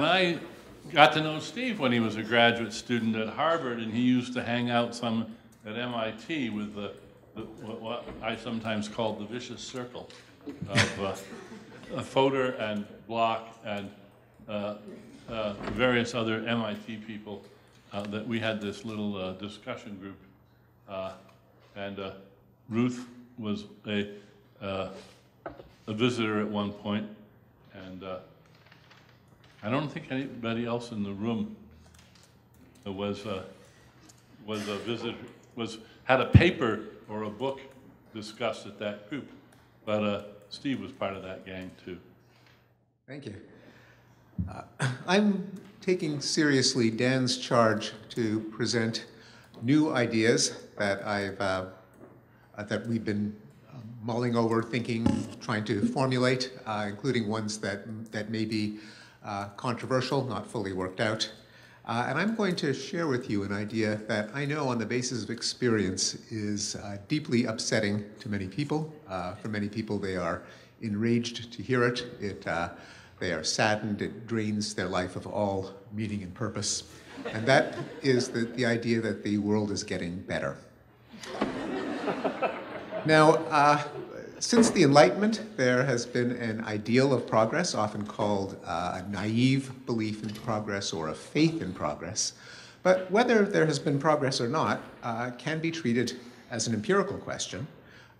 I got to know Steve when he was a graduate student at Harvard, and he used to hang out some at MIT with the, the what, what I sometimes called the vicious circle of uh, Fodor and Block and uh, uh, various other MIT people. Uh, that we had this little uh, discussion group, uh, and Ruth was a a visitor at one point, and. I don't think anybody else in the room was, uh, was a visitor, was, had a paper or a book discussed at that group. But uh, Steve was part of that gang too. Thank you. Uh, I'm taking seriously Dan's charge to present new ideas that I've uh, uh, that we've been uh, mulling over, thinking, trying to formulate, including ones that that may be uh, controversial, not fully worked out. Uh, and I'm going to share with you an idea that I know on the basis of experience is uh, deeply upsetting to many people. Uh, for many people, they are enraged to hear it. it uh, they are saddened. It drains their life of all meaning and purpose. And that is the, the idea that the world is getting better. now, uh, since the Enlightenment, there has been an ideal of progress, often called uh, a naive belief in progress or a faith in progress. But whether there has been progress or not uh, can be treated as an empirical question,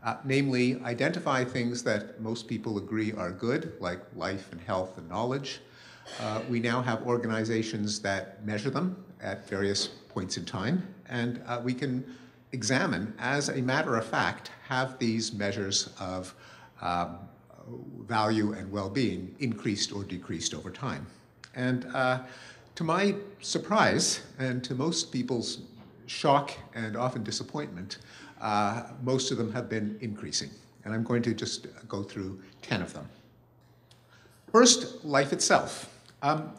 uh, namely, identify things that most people agree are good, like life and health and knowledge. Uh, we now have organizations that measure them at various points in time, and uh, we can examine, as a matter of fact, have these measures of um, value and well-being increased or decreased over time. And uh, to my surprise, and to most people's shock and often disappointment, uh, most of them have been increasing. And I'm going to just go through 10 of them. First, life itself. Um,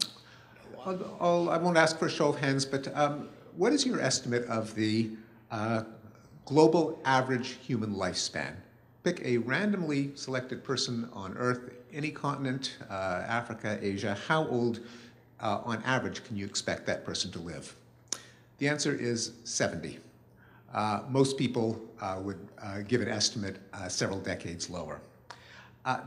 I'll, I'll, I will not ask for a show of hands, but um, what is your estimate of the global average human lifespan. Pick a randomly selected person on Earth, any continent, uh, Africa, Asia, how old uh, on average can you expect that person to live? The answer is 70. Uh, most people uh, would uh, give an estimate uh, several decades lower.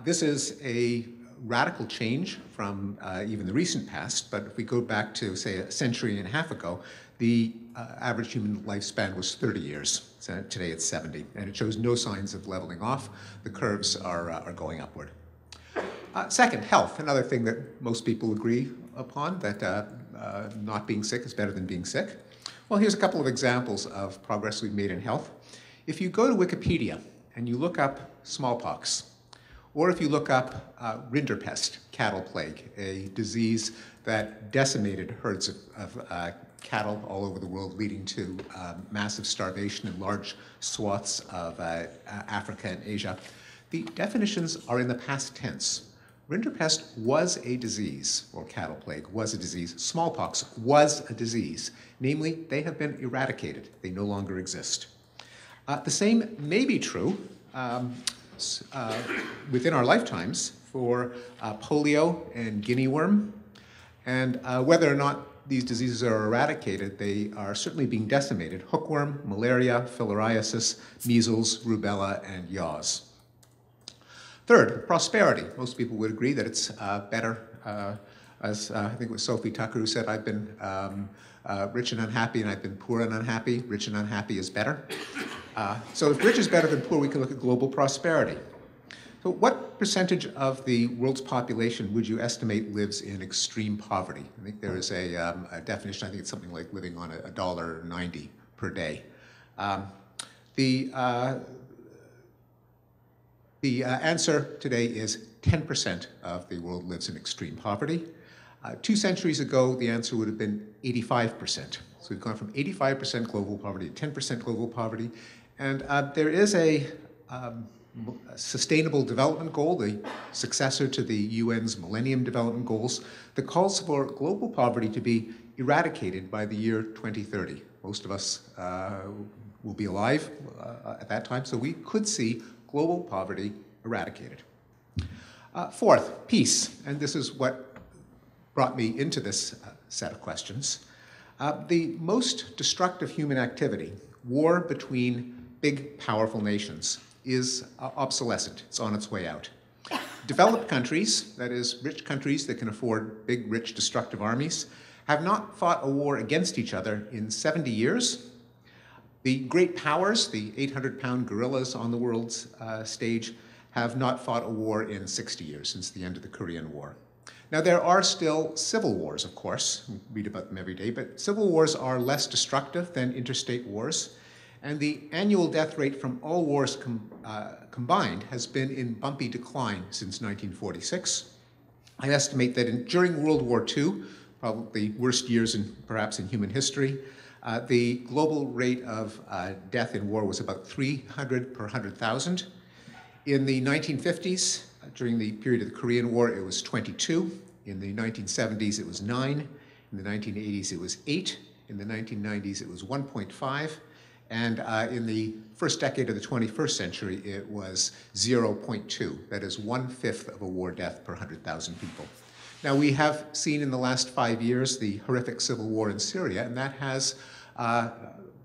this is a radical change from even the recent past, but if we go back to, say, a century and a half ago, the uh, average human lifespan was 30 years. So today it's 70, and it shows no signs of leveling off. The curves are, uh, are going upward. Uh, second, health, another thing that most people agree upon, that uh, uh, not being sick is better than being sick. Well, here's a couple of examples of progress we've made in health. If you go to Wikipedia and you look up smallpox, or if you look up uh, rinderpest, cattle plague, a disease that decimated herds of, of uh, cattle all over the world, leading to um, massive starvation in large swaths of uh, Africa and Asia. The definitions are in the past tense. Rinderpest was a disease, or cattle plague was a disease. Smallpox was a disease. Namely, they have been eradicated. They no longer exist. Uh, the same may be true um, uh, within our lifetimes for uh, polio and guinea worm. And uh, whether or not these diseases are eradicated, they are certainly being decimated. Hookworm, malaria, filariasis, measles, rubella, and yaws. Third, prosperity. Most people would agree that it's uh, better. Uh, as uh, I think it was Sophie Tucker who said, I've been um, uh, rich and unhappy and I've been poor and unhappy. Rich and unhappy is better. Uh, so if rich is better than poor, we can look at global prosperity. So what percentage of the world's population would you estimate lives in extreme poverty? I think there is a, um, a definition, I think it's something like living on a dollar ninety per day. Um, the uh, the uh, answer today is 10% of the world lives in extreme poverty. Uh, two centuries ago, the answer would have been 85%. So we've gone from 85% global poverty to 10% global poverty. And uh, there is a, um, Sustainable Development Goal, the successor to the UN's Millennium Development Goals, that calls for global poverty to be eradicated by the year 2030. Most of us uh, will be alive uh, at that time, so we could see global poverty eradicated. Uh, fourth, peace, and this is what brought me into this uh, set of questions. Uh, the most destructive human activity, war between big, powerful nations, is uh, obsolescent. It's on its way out. Developed countries, that is, rich countries that can afford big, rich, destructive armies, have not fought a war against each other in 70 years. The great powers, the 800 pound gorillas on the world's uh, stage, have not fought a war in 60 years since the end of the Korean War. Now, there are still civil wars, of course. We read about them every day, but civil wars are less destructive than interstate wars. And the annual death rate from all wars com uh, combined has been in bumpy decline since 1946. I estimate that in, during World War II, probably the worst years in, perhaps in human history, uh, the global rate of uh, death in war was about 300 per 100,000. In the 1950s, uh, during the period of the Korean War, it was 22. In the 1970s, it was 9. In the 1980s, it was 8. In the 1990s, it was 1.5. And uh, in the first decade of the 21st century, it was 0.2. That is one fifth of a war death per 100,000 people. Now, we have seen in the last five years the horrific civil war in Syria, and that has uh,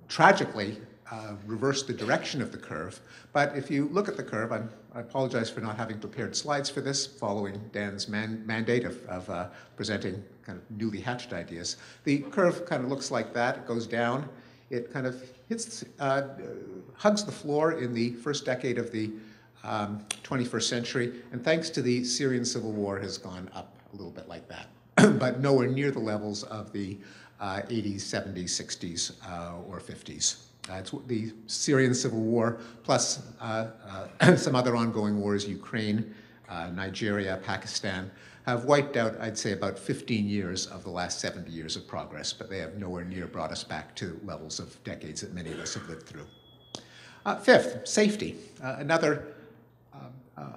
tragically uh, reversed the direction of the curve. But if you look at the curve, I'm, i apologize for not having prepared slides for this, following Dan's man, mandate of, of uh, presenting kind of newly hatched ideas. The curve kind of looks like that. It goes down. It kind of hits, uh, hugs the floor in the first decade of the um, 21st century, and thanks to the Syrian civil war has gone up a little bit like that, but nowhere near the levels of the uh, 80s, 70s, 60s, uh, or 50s. Uh, it's the Syrian civil war, plus uh, uh, some other ongoing wars, Ukraine, Nigeria, Pakistan, have wiped out, I'd say, about 15 years of the last 70 years of progress, but they have nowhere near brought us back to levels of decades that many of us have lived through. fifth, safety. another um,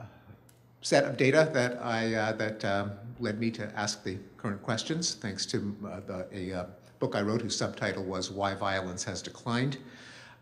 set of data that I uh, that um, led me to ask the current questions, thanks to uh, the, a uh, book I wrote whose subtitle was Why Violence Has Declined.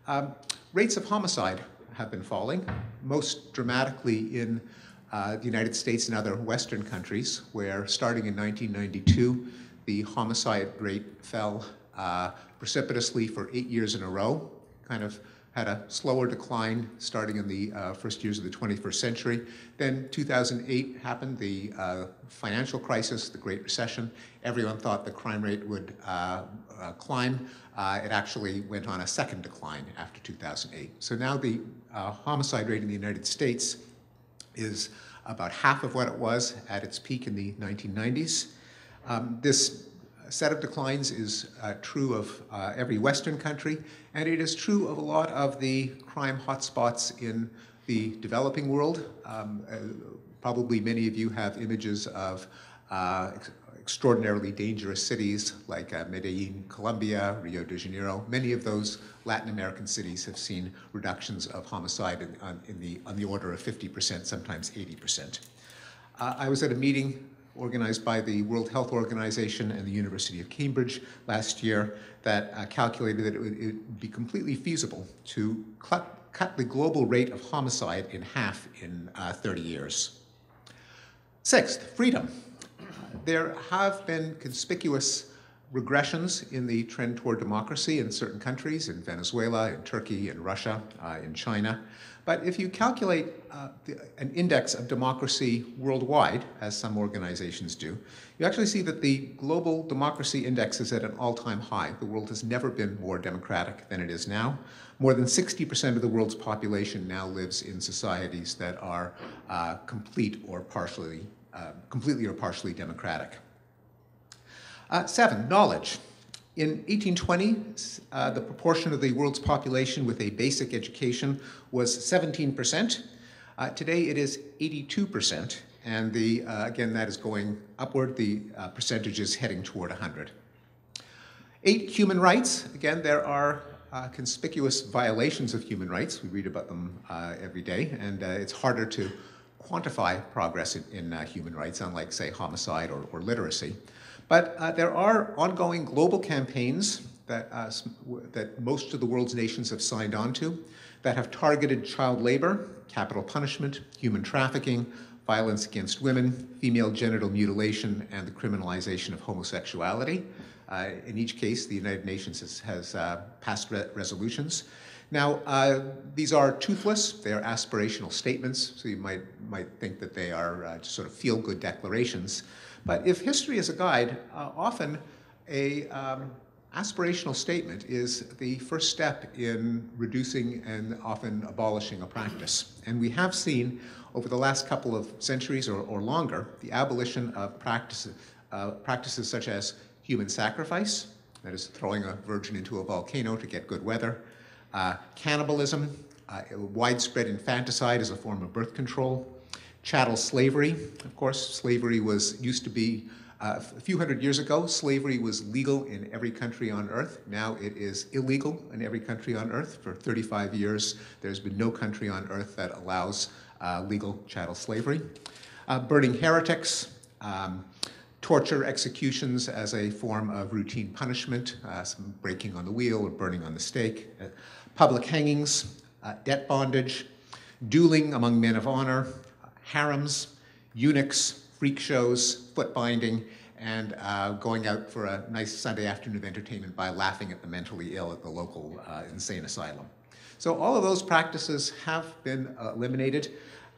Um, rates of homicide have been falling, most dramatically in uh, the United States and other Western countries, where starting in 1992, the homicide rate fell uh, precipitously for eight years in a row, kind of had a slower decline starting in the uh, first years of the 21st century. Then 2008 happened, the uh, financial crisis, the Great Recession. Everyone thought the crime rate would uh, uh climb. Uh, it actually went on a second decline after 2008. So now the uh, homicide rate in the United States is about half of what it was at its peak in the 1990s. Um, this set of declines is uh, true of uh, every Western country, and it is true of a lot of the crime hotspots in the developing world. Um, uh, probably many of you have images of uh, extraordinarily dangerous cities like uh, Medellin, Colombia, Rio de Janeiro. Many of those Latin American cities have seen reductions of homicide in, on, in the, on the order of 50%, sometimes 80%. Uh, I was at a meeting organized by the World Health Organization and the University of Cambridge last year that uh, calculated that it would, it would, be completely feasible to cut, cut, the global rate of homicide in half in uh, 30 years. Sixth, freedom. There have been conspicuous regressions in the trend toward democracy in certain countries, in Venezuela, in Turkey, in Russia, uh, in China. But if you calculate uh, the, an index of democracy worldwide, as some organizations do, you actually see that the global democracy index is at an all-time high. The world has never been more democratic than it is now. More than 60% of the world's population now lives in societies that are uh, complete or partially, uh, completely or partially democratic. Uh, seven, knowledge. In 1820, uh, the proportion of the world's population with a basic education was 17%. Uh, today it is 82%, and the, uh, again, that is going upward. The uh, percentage is heading toward 100. Eight, human rights. Again, there are uh, conspicuous violations of human rights. We read about them uh, every day, and it's harder to quantify progress in, in human rights, unlike, say, homicide or, or literacy. But uh, there are ongoing global campaigns that, uh, that most of the world's nations have signed on to that have targeted child labor, capital punishment, human trafficking, violence against women, female genital mutilation, and the criminalization of homosexuality. Uh, in each case, the United Nations has, has uh, passed re resolutions. Now, uh, these are toothless, they are aspirational statements, so you might, might think that they are uh, sort of feel good declarations. But if history is a guide, uh, often a um, aspirational statement is the first step in reducing and often abolishing a practice. And we have seen over the last couple of centuries or, or longer the abolition of practices, uh, practices such as human sacrifice, that is throwing a virgin into a volcano to get good weather, uh, cannibalism, uh, widespread infanticide as a form of birth control, chattel slavery. Of course, slavery was used to be uh, a few hundred years ago, slavery was legal in every country on earth. Now it is illegal in every country on earth. For 35 years, there's been no country on earth that allows uh, legal chattel slavery. Uh, burning heretics, um, torture executions as a form of routine punishment, uh, some breaking on the wheel or burning on the stake, uh, public hangings, uh, debt bondage, dueling among men of honor, harems, eunuchs, freak shows, foot binding, and uh, going out for a nice Sunday afternoon of entertainment by laughing at the mentally ill at the local uh, insane asylum. So all of those practices have been uh, eliminated.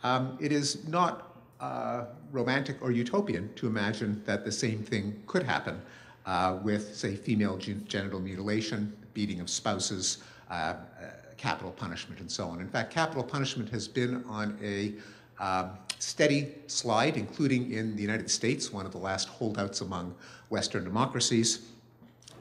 Um, it is not uh, romantic or utopian to imagine that the same thing could happen uh, with, say, female gen genital mutilation, beating of spouses, uh, capital punishment, and so on. In fact, capital punishment has been on a um, steady slide, including in the United States, one of the last holdouts among Western democracies.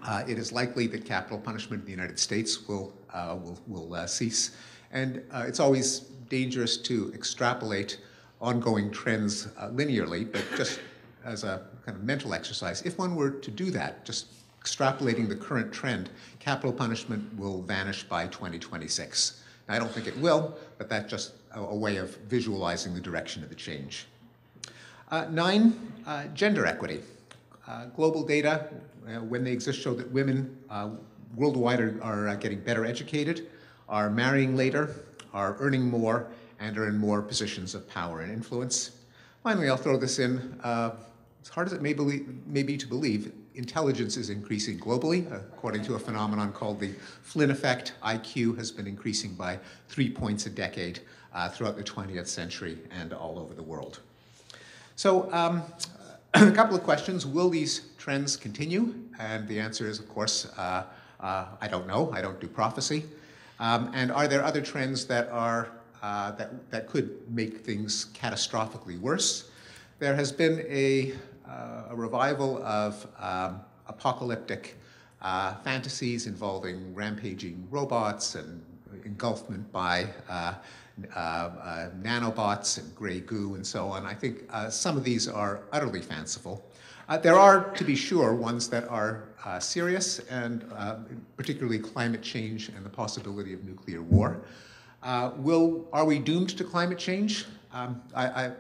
Uh, it is likely that capital punishment in the United States will, uh, will, will uh, cease. And uh, it's always dangerous to extrapolate ongoing trends uh, linearly, but just as a kind of mental exercise, if one were to do that, just extrapolating the current trend, capital punishment will vanish by 2026. Now, I don't think it will, but that's just a, a way of visualizing the direction of the change. Uh, nine, uh, gender equity. Uh, global data, uh, when they exist, show that women uh, worldwide are, are uh, getting better educated, are marrying later, are earning more, and are in more positions of power and influence. Finally, I'll throw this in. as hard as it may, believe, may be to believe, intelligence is increasing globally. According to a phenomenon called the Flynn effect, IQ has been increasing by three points a decade uh, throughout the 20th century and all over the world. So um, a couple of questions. Will these trends continue? And the answer is, of course, uh, uh, I don't know. I don't do prophecy. Um, and are there other trends that, are, uh, that, that could make things catastrophically worse? There has been a uh, a revival of um, apocalyptic uh, fantasies involving rampaging robots and engulfment by uh, uh, uh, nanobots and gray goo and so on. I think uh, some of these are utterly fanciful. there are, to be sure, ones that are serious, and particularly climate change and the possibility of nuclear war. will, are we doomed to climate change? Um, I, I,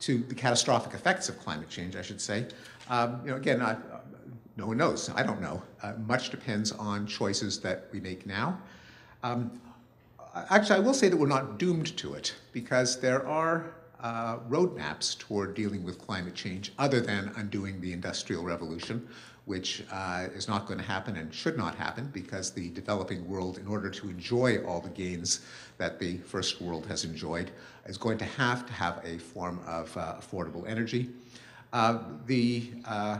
to the catastrophic effects of climate change, I should say. Um, you know, again, I, no one knows. I don't know. Uh, much depends on choices that we make now. Um, actually, I will say that we're not doomed to it because there are uh, roadmaps toward dealing with climate change other than undoing the Industrial Revolution, which uh, is not going to happen and should not happen because the developing world, in order to enjoy all the gains that the first world has enjoyed, is going to have to have a form of uh, affordable energy. Uh, the uh,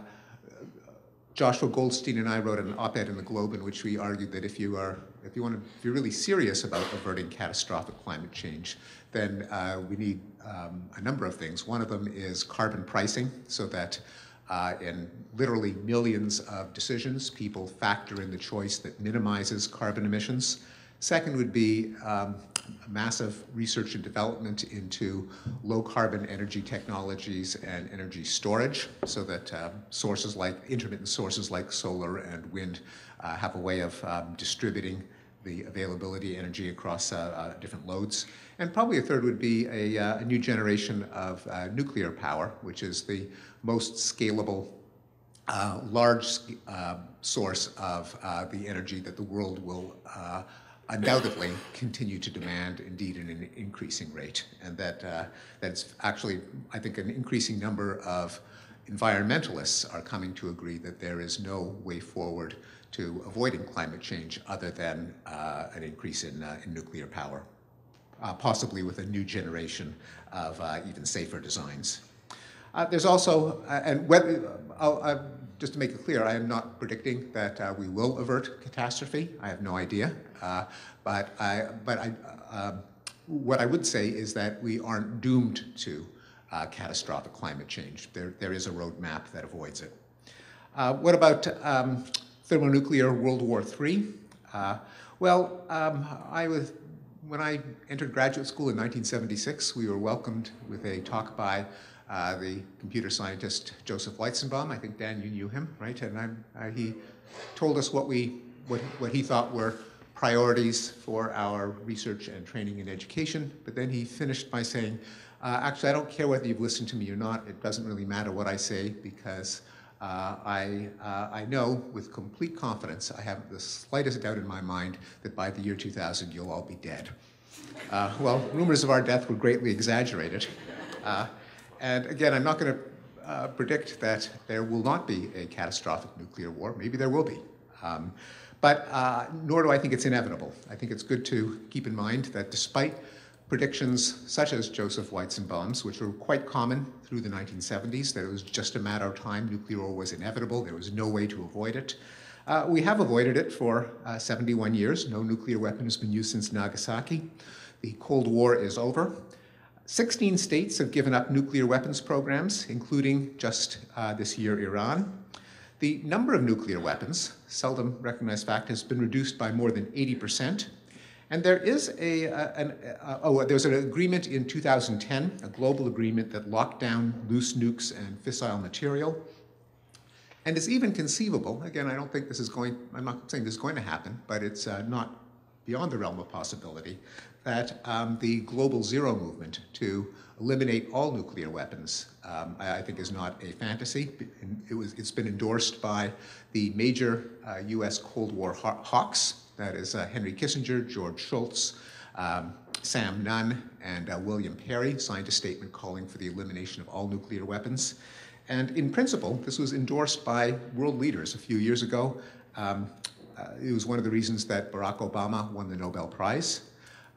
Joshua Goldstein and I wrote an op-ed in the Globe in which we argued that if you are, if you want to, if you're really serious about averting catastrophic climate change, then uh, we need um, a number of things. One of them is carbon pricing, so that uh, in literally millions of decisions, people factor in the choice that minimizes carbon emissions. Second would be um, massive research and development into low carbon energy technologies and energy storage so that uh, sources like intermittent sources like solar and wind uh, have a way of um, distributing the availability energy across uh, uh, different loads. And probably a third would be a, uh, a new generation of uh, nuclear power, which is the most scalable, large source of the energy that the world will undoubtedly continue to demand, indeed, at an increasing rate, and that uh, that's actually, I think, an increasing number of environmentalists are coming to agree that there is no way forward to avoiding climate change other than uh, an increase in, uh, in nuclear power, uh, possibly with a new generation of uh, even safer designs. Uh, there's also, uh, and uh, just to make it clear, I am not predicting that uh, we will avert catastrophe. I have no idea. Uh, but I, but I, uh, what I would say is that we aren't doomed to catastrophic climate change. There, there is a roadmap that avoids it. What about um, thermonuclear World War III? Well, um, I was, when I entered graduate school in 1976, we were welcomed with a talk by uh, the computer scientist Joseph Weizenbaum. I think, Dan, you knew him, right? And uh, he told us what, we, what, what he thought were priorities for our research and training and education. But then he finished by saying, uh, actually, I don't care whether you've listened to me or not. It doesn't really matter what I say because uh, I, uh, I know with complete confidence, I have the slightest doubt in my mind that by the year 2000, you'll all be dead. Uh, well, rumors of our death were greatly exaggerated. Uh, and again, I'm not going to uh, predict that there will not be a catastrophic nuclear war. Maybe there will be. Um, but uh, nor do I think it's inevitable. I think it's good to keep in mind that despite predictions such as Joseph Weizenbaum's, which were quite common through the 1970s, that it was just a matter of time, nuclear war was inevitable, there was no way to avoid it. Uh, we have avoided it for uh, 71 years. No nuclear weapon has been used since Nagasaki. The Cold War is over. 16 states have given up nuclear weapons programs, including just uh, this year Iran. The number of nuclear weapons, seldom recognized fact, has been reduced by more than 80%. And there is a, an, oh, there was an agreement in 2010, a global agreement that locked down loose nukes and fissile material. And it's even conceivable, again, I don't think this is going, I'm not saying this is going to happen, but it's uh, not beyond the realm of possibility, that um, the global zero movement to eliminate all nuclear weapons, um, I, I, think is not a fantasy. It was, it's been endorsed by the major uh, US Cold War hawks, that is uh, Henry Kissinger, George Shultz, um, Sam Nunn, and uh, William Perry signed a statement calling for the elimination of all nuclear weapons. And in principle, this was endorsed by world leaders a few years ago. Um, uh, it was one of the reasons that Barack Obama won the Nobel Prize.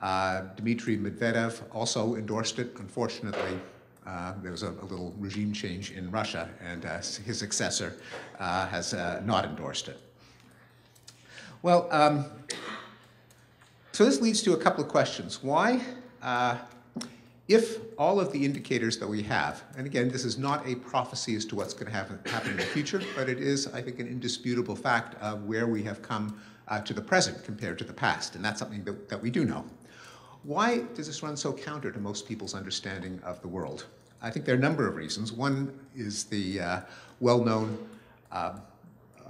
Uh, Dmitry Medvedev also endorsed it. Unfortunately, uh, there was a, a, little regime change in Russia, and uh, his successor uh, has uh, not endorsed it. Well, um, so this leads to a couple of questions. Why, uh, if all of the indicators that we have, and again, this is not a prophecy as to what's going to happen, happen in the future, but it is, I think, an indisputable fact of where we have come to the present compared to the past, and that's something that, that we do know. Why does this run so counter to most people's understanding of the world? I think there are a number of reasons. One is the uh, well-known uh, uh,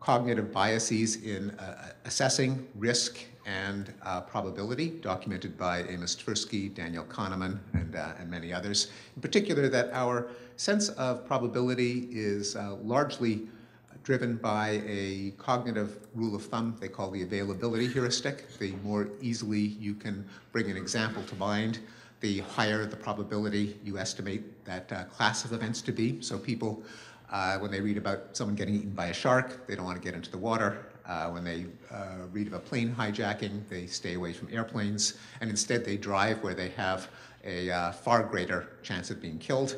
cognitive biases in uh, assessing risk and uh, probability, documented by Amos Tversky, Daniel Kahneman, and, uh, and many others. In particular, that our sense of probability is largely driven by a cognitive rule of thumb they call the availability heuristic. The more easily you can bring an example to mind, the higher the probability you estimate that uh, class of events to be. So people, uh, when they read about someone getting eaten by a shark, they don't want to get into the water. Uh, when they uh, read of a plane hijacking, they stay away from airplanes, and instead they drive where they have a uh, far greater chance of being killed.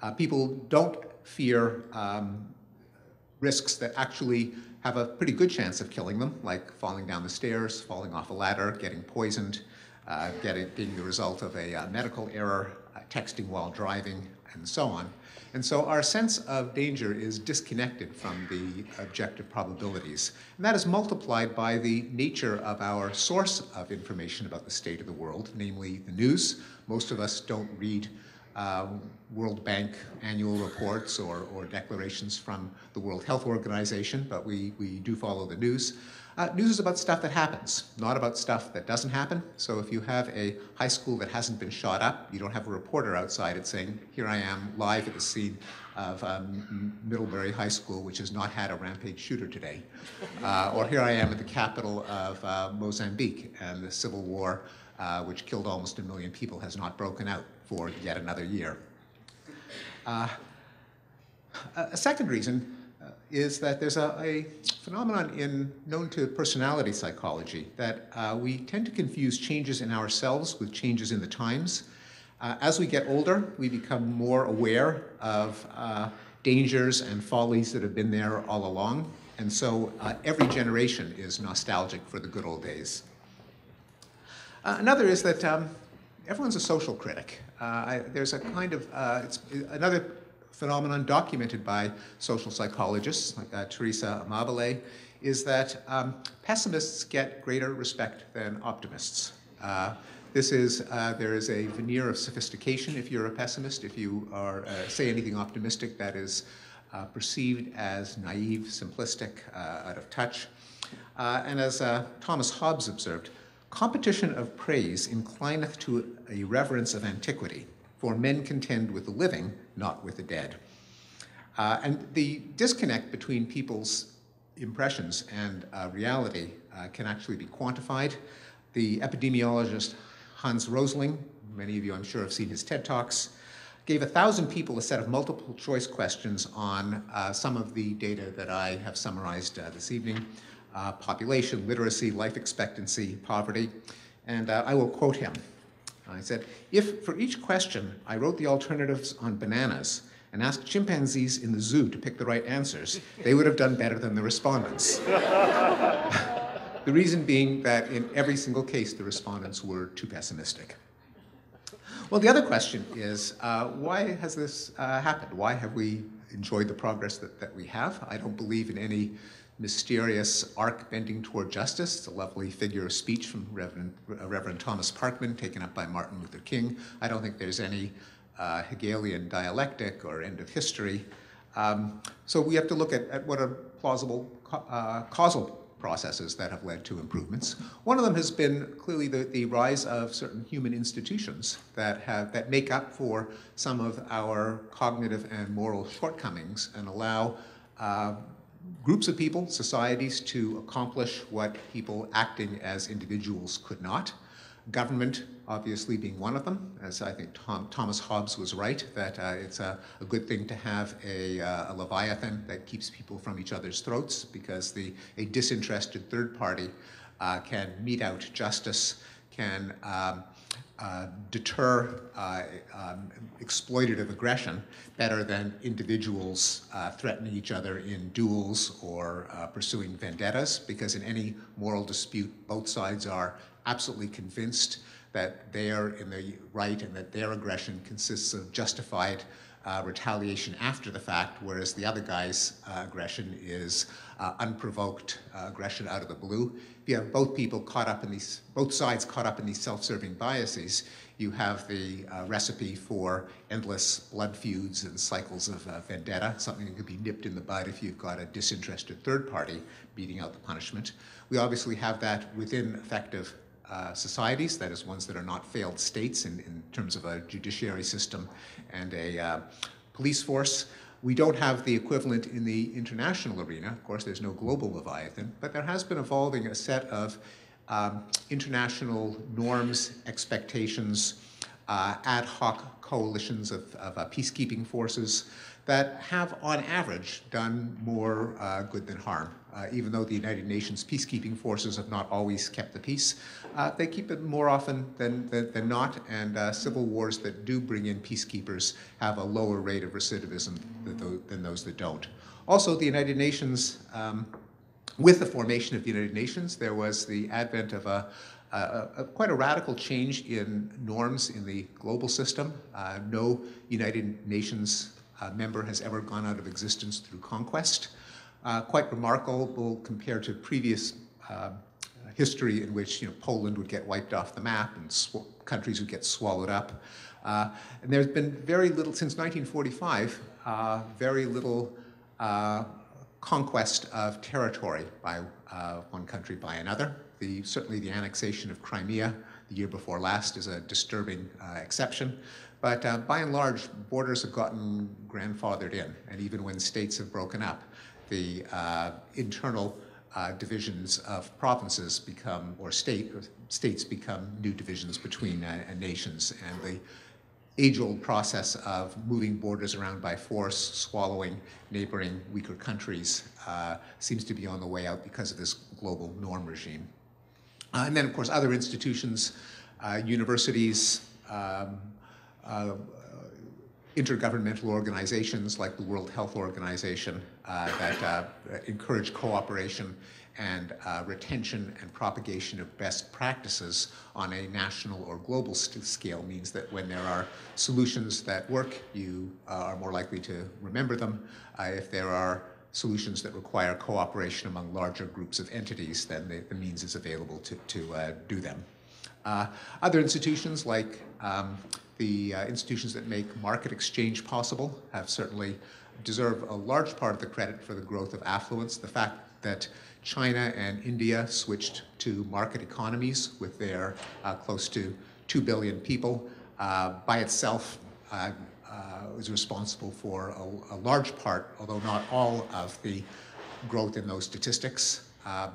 Uh, people don't fear um, risks that actually have a pretty good chance of killing them, like falling down the stairs, falling off a ladder, getting poisoned, uh, getting, being the result of a uh, medical error, uh, texting while driving, and so on. And so our sense of danger is disconnected from the objective probabilities. And that is multiplied by the nature of our source of information about the state of the world, namely the news. Most of us don't read uh, World Bank annual reports or, or declarations from the World Health Organization, but we, we do follow the news. Uh, news is about stuff that happens, not about stuff that doesn't happen. So if you have a high school that hasn't been shot up, you don't have a reporter outside it saying, here I am live at the scene of um, Middlebury High School, which has not had a rampage shooter today. Uh, or here I am at the capital of uh, Mozambique, and the civil war, uh, which killed almost a million people, has not broken out for yet another year. Uh, a second reason uh, is that there's a, a, phenomenon in, known to personality psychology that uh, we tend to confuse changes in ourselves with changes in the times. Uh, as we get older, we become more aware of uh, dangers and follies that have been there all along. And so uh, every generation is nostalgic for the good old days. Uh, another is that um, everyone's a social critic. I, there's a kind of, it's another phenomenon documented by social psychologists like uh, Teresa Amabile is that um, pessimists get greater respect than optimists. Uh, this is, uh, there is a veneer of sophistication if you're a pessimist. If you are, uh, say anything optimistic, that is uh, perceived as naive, simplistic, uh, out of touch. and as Thomas Hobbes observed, competition of praise inclineth to a reverence of antiquity, for men contend with the living, not with the dead. Uh, and the disconnect between people's impressions and uh, reality uh, can actually be quantified. The epidemiologist Hans Rosling, many of you I'm sure have seen his TED Talks, gave a thousand people a set of multiple choice questions on uh, some of the data that I have summarized uh, this evening, uh, population, literacy, life expectancy, poverty, and I will quote him. I said, if for each question I wrote the alternatives on bananas and asked chimpanzees in the zoo to pick the right answers, they would have done better than the respondents. the reason being that in every single case, the respondents were too pessimistic. Well, the other question is, uh, why has this uh, happened? Why have we enjoyed the progress that, that we have? I don't believe in any mysterious arc bending toward justice. It's a lovely figure of speech from Reverend, Reverend Thomas Parkman, taken up by Martin Luther King. I don't think there's any uh, Hegelian dialectic or end of history. Um, so we have to look at, at what are plausible uh, causal processes that have led to improvements. One of them has been clearly the, the rise of certain human institutions that have that make up for some of our cognitive and moral shortcomings and allow uh, groups of people, societies, to accomplish what people acting as individuals could not. Government, obviously, being one of them, as I think Tom, Thomas Hobbes was right, that uh, it's a, a, good thing to have a, uh, a, leviathan that keeps people from each other's throats, because the, a disinterested third party uh, can mete out justice, can um, uh, deter uh, um, exploitative aggression better than individuals uh, threatening each other in duels or pursuing vendettas, because in any moral dispute, both sides are absolutely convinced that they are in the right and that their aggression consists of justified uh, retaliation after the fact, whereas the other guy's uh, aggression is uh, unprovoked uh, aggression out of the blue. If you have both people caught up in these, both sides caught up in these self-serving biases, you have the uh, recipe for endless blood feuds and cycles of uh, vendetta, something that could be nipped in the bud if you've got a disinterested third party beating out the punishment. We obviously have that within effective uh, societies, that is, ones that are not failed states in, in terms of a judiciary system and a uh, police force. We don't have the equivalent in the international arena. Of course, there's no global Leviathan, but there has been evolving a set of um, international norms, expectations, uh, ad hoc coalitions of, of uh, peacekeeping forces that have, on average, done more uh, good than harm. Uh, even though the United Nations peacekeeping forces have not always kept the peace, uh, they keep it more often than, than, than not, and uh, civil wars that do bring in peacekeepers have a lower rate of recidivism than, than those that don't. Also, the United Nations, um, with the formation of the United Nations, there was the advent of a, a, a, quite a radical change in norms in the global system. Uh, no United Nations member has ever gone out of existence through conquest. Uh, quite remarkable compared to previous uh, history in which you know, Poland would get wiped off the map and countries would get swallowed up. Uh, and there's been very little, since 1945, uh, very little uh, conquest of territory by uh, one country by another. The, certainly the annexation of Crimea the year before last is a disturbing uh, exception. But uh, by and large, borders have gotten grandfathered in. And even when states have broken up, the uh, internal uh, divisions of provinces become, or state, or states become new divisions between uh, nations. And the age-old process of moving borders around by force, swallowing neighboring weaker countries, uh, seems to be on the way out because of this global norm regime. Uh, and then, of course, other institutions, universities, um, uh, intergovernmental organizations like the World Health Organization uh, that uh, encourage cooperation and uh, retention and propagation of best practices on a national or global scale means that when there are solutions that work, you are more likely to remember them. if there are solutions that require cooperation among larger groups of entities, then the, the means is available to, to uh, do them. Uh, other institutions like um, the uh, institutions that make market exchange possible have certainly deserve a large part of the credit for the growth of affluence. The fact that China and India switched to market economies with their uh, close to 2 billion people uh, by itself uh, was responsible for a, a, large part, although not all, of the growth in those statistics. Um,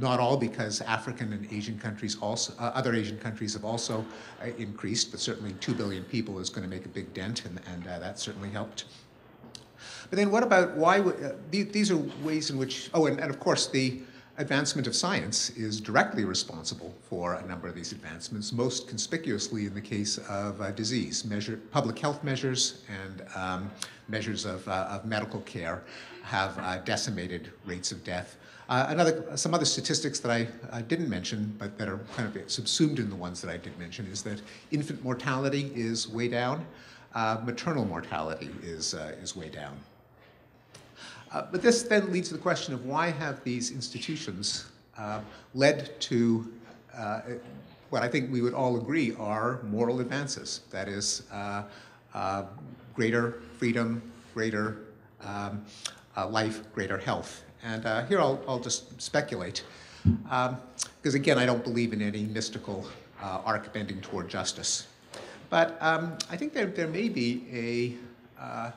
not all because African and Asian countries also, uh, other Asian countries have also uh, increased, but certainly 2 billion people is going to make a big dent, and, and uh, that certainly helped. But then what about why, uh, these are ways in which, oh, and, and of course the advancement of science is directly responsible for a number of these advancements, most conspicuously in the case of uh, disease. Measure, public health measures and um, measures of, uh, of medical care have decimated rates of death. Uh, another, some other statistics that I didn't mention, but that are kind of subsumed in the ones that I did mention, is that infant mortality is way down, uh, maternal mortality is, uh, is way down. Uh, but this then leads to the question of why have these institutions uh, led to what I think we would all agree are moral advances. That is, greater freedom, greater um, life, greater health. And here I'll, I'll, just speculate, because um, again, I don't believe in any mystical arc bending toward justice. But um, I think there, there may be a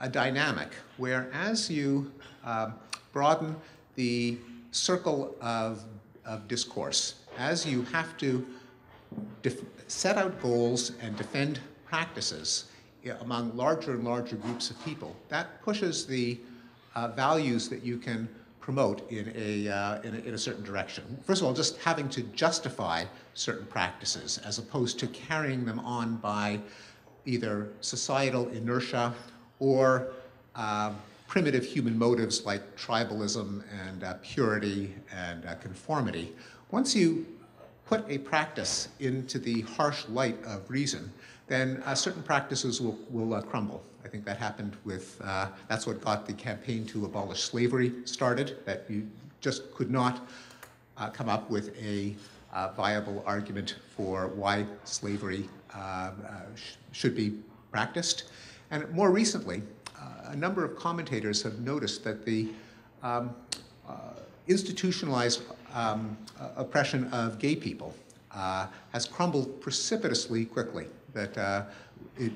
a dynamic where as you uh, broaden the circle of, of discourse, as you have to set out goals and defend practices among larger and larger groups of people, that pushes the uh, values that you can promote in a, uh, in a, in a certain direction. First of all, just having to justify certain practices as opposed to carrying them on by either societal inertia or uh, primitive human motives like tribalism and uh, purity and uh, conformity, once you put a practice into the harsh light of reason, then uh, certain practices will, will uh, crumble. I think that happened with, uh, that's what got the campaign to abolish slavery started, that you just could not come up with a viable argument for why slavery sh should be practiced. And more recently, uh, a number of commentators have noticed that the um, uh, institutionalized um, uh, oppression of gay people uh, has crumbled precipitously quickly. That uh, it,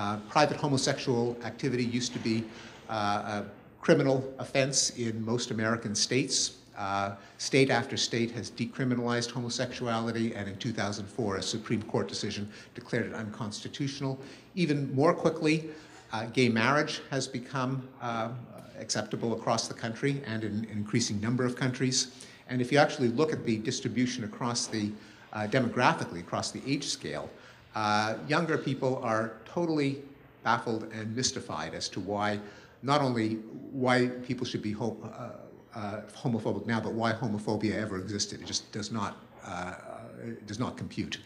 uh, private homosexual activity used to be a criminal offense in most American states. Uh, state after state has decriminalized homosexuality, and in 2004, a Supreme Court decision declared it unconstitutional. Even more quickly, uh, gay marriage has become uh, acceptable across the country and in an increasing number of countries. And if you actually look at the distribution across the, uh, demographically, across the age scale, uh, younger people are totally baffled and mystified as to why, not only why people should be uh, uh, homophobic now, but why homophobia ever existed. It just does not, uh, does not compute.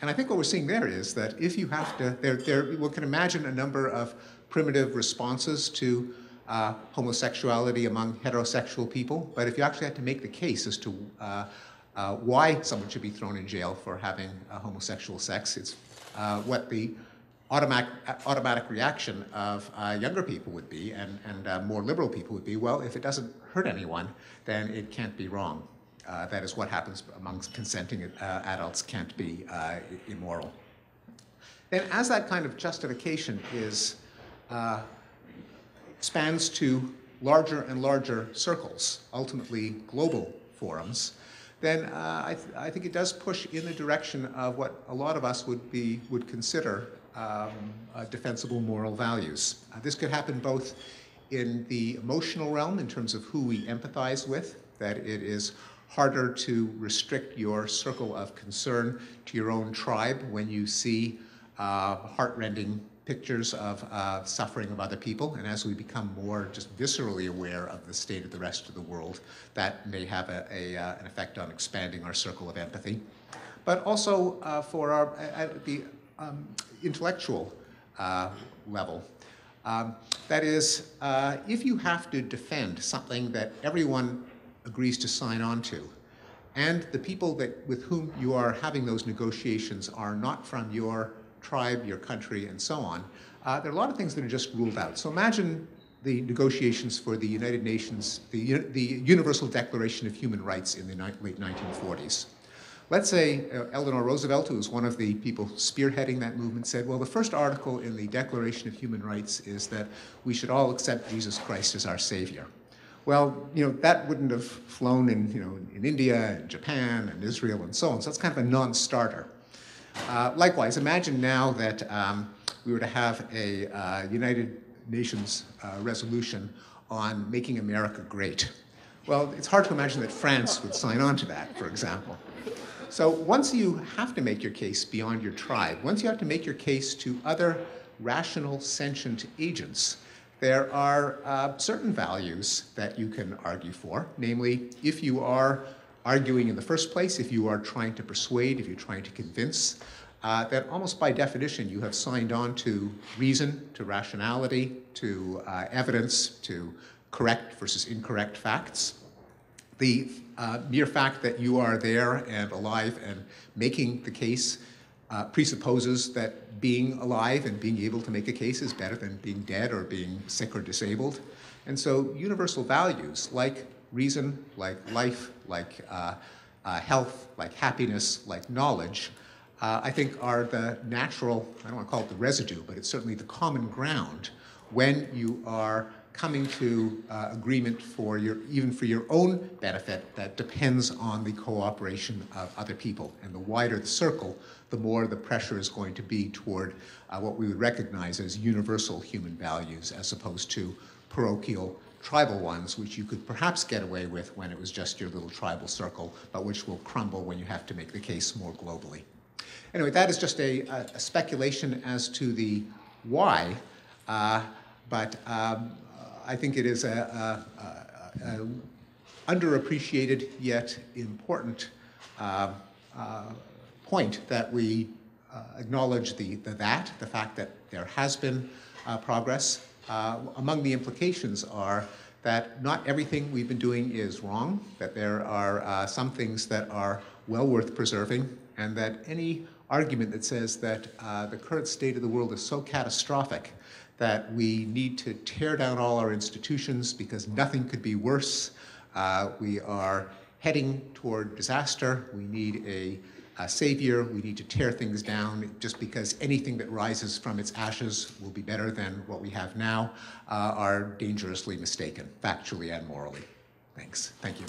And I think what we're seeing there is that if you have to, there, there, we can imagine a number of primitive responses to uh, homosexuality among heterosexual people, but if you actually had to make the case as to uh, uh, why someone should be thrown in jail for having homosexual sex, it's uh, what the automatic, automatic reaction of uh, younger people would be and, and uh, more liberal people would be, well, if it doesn't hurt anyone, then it can't be wrong. that is what happens amongst consenting adults can't be immoral. Then as that kind of justification is spans to larger and larger circles, ultimately global forums, then uh, I, th I, think it does push in the direction of what a lot of us would be would consider um, uh, defensible moral values. Uh, this could happen both in the emotional realm in terms of who we empathize with, that it is harder to restrict your circle of concern to your own tribe when you see uh, heartrending pictures of uh, suffering of other people, and as we become more just viscerally aware of the state of the rest of the world, that may have a, a uh, an effect on expanding our circle of empathy. But also uh, for our, at the um, intellectual uh, level. Um, that is, uh, if you have to defend something that everyone agrees to sign on to, and the people that, with whom you are having those negotiations are not from your tribe, your country, and so on, uh, there are a lot of things that are just ruled out. So imagine the negotiations for the United Nations, the, the Universal Declaration of Human Rights in the late 1940s. Let's say uh, Eleanor Roosevelt, who was one of the people spearheading that movement, said, well, the first article in the Declaration of Human Rights is that we should all accept Jesus Christ as our savior. Well, you know, that wouldn't have flown in, you know, in India and Japan and Israel and so on. So that's kind of a non-starter. Uh, likewise, imagine now that um, we were to have a uh, United Nations uh, resolution on making America great. Well, it's hard to imagine that France would sign on to that, for example. So once you have to make your case beyond your tribe, once you have to make your case to other rational, sentient agents, there are uh, certain values that you can argue for. Namely, if you are arguing in the first place, if you are trying to persuade, if you're trying to convince, uh, that almost by definition you have signed on to reason, to rationality, to uh, evidence, to correct versus incorrect facts. The uh, mere fact that you are there and alive and making the case uh, presupposes that being alive and being able to make a case is better than being dead or being sick or disabled. And so universal values like reason, like life, like uh, uh, health, like happiness, like knowledge, uh, I think are the natural, I don't want to call it the residue, but it's certainly the common ground when you are coming to uh, agreement for your, even for your own benefit that depends on the cooperation of other people. And the wider the circle, the more the pressure is going to be toward uh, what we would recognize as universal human values as opposed to parochial tribal ones, which you could perhaps get away with when it was just your little tribal circle, but which will crumble when you have to make the case more globally. Anyway, that is just a, a speculation as to the why, uh, but um, I think it is a, a, a underappreciated yet important uh, uh, point that we uh, acknowledge the, the that, the fact that there has been uh, progress, uh, among the implications are that not everything we've been doing is wrong, that there are uh, some things that are well worth preserving, and that any argument that says that uh, the current state of the world is so catastrophic that we need to tear down all our institutions because nothing could be worse. Uh, we are heading toward disaster. We need a uh, savior. We need to tear things down just because anything that rises from its ashes will be better than what we have now uh, are dangerously mistaken, factually and morally. Thanks. Thank you.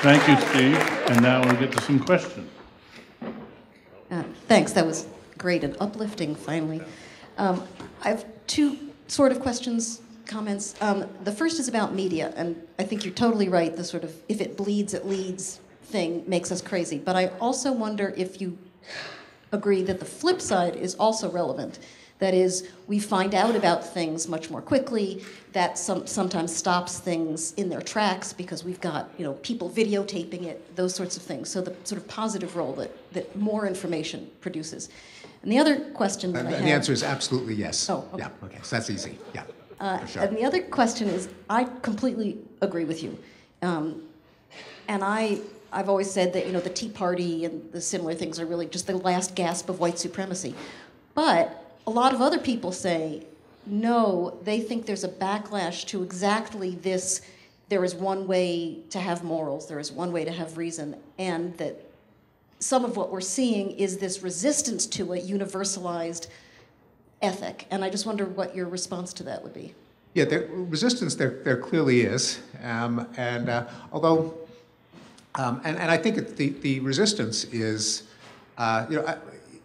Thank you, Steve. And now we'll get to some questions. Uh, thanks. That was great and uplifting, finally. Um, I have two sort of questions comments. Um, the first is about media, and I think you're totally right. The sort of if it bleeds, it leads thing makes us crazy. But I also wonder if you agree that the flip side is also relevant. That is, we find out about things much more quickly. That some, sometimes stops things in their tracks because we've got you know people videotaping it, those sorts of things. So the sort of positive role that, that more information produces. And the other question that And I and have. the answer is absolutely yes. Oh, okay. Yeah, okay, so that's easy, yeah, Uh, sure. And the other question is, I completely agree with you. Um, and I, I've always said that, you know, the Tea Party and the similar things are really just the last gasp of white supremacy. But a lot of other people say, no, they think there's a backlash to exactly this. There is one way to have morals, there is one way to have reason, and that some of what we're seeing is this resistance to a universalized ethic. And I just wonder what your response to that would be. Yeah, there, resistance there, there clearly is. Um, and uh, although, um, and, and I think it, the, the resistance is, uh, you know, uh,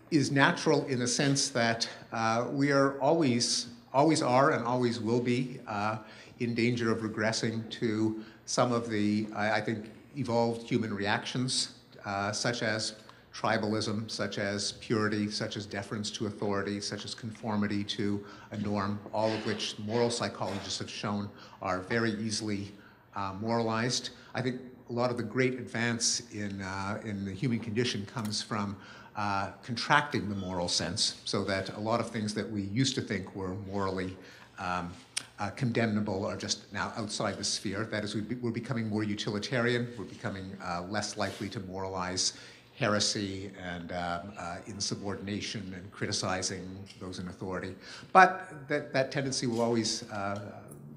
is natural in the sense that uh, we are always, always are and always will be uh, in danger of regressing to some of the, I, I think, evolved human reactions, uh, such as tribalism, such as purity, such as deference to authority, such as conformity to a norm, all of which moral psychologists have shown are very easily uh, moralized. I think a lot of the great advance in, uh, in the human condition comes from uh, contracting the moral sense, so that a lot of things that we used to think were morally um, uh, condemnable are just now outside the sphere. That is, we be, we're becoming more utilitarian, we're becoming uh, less likely to moralize heresy and um, uh, insubordination and criticizing those in authority. But that, that tendency will always uh,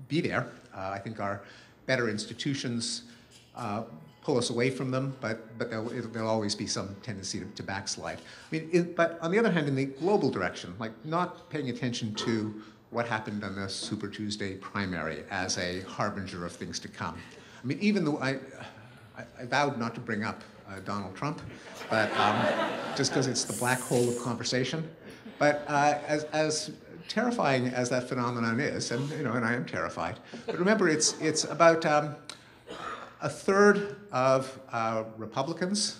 be there. Uh, I think our better institutions uh, pull us away from them, but, but there'll, there'll always be some tendency to, to backslide. I mean, it, but on the other hand, in the global direction, like not paying attention to what happened on the Super Tuesday primary as a harbinger of things to come. I mean, even though I, I, I vowed not to bring up uh, Donald Trump, but um, just because it's the black hole of conversation. But uh, as, as terrifying as that phenomenon is, and you know, and I am terrified. But remember, it's it's about um, a third of uh, Republicans.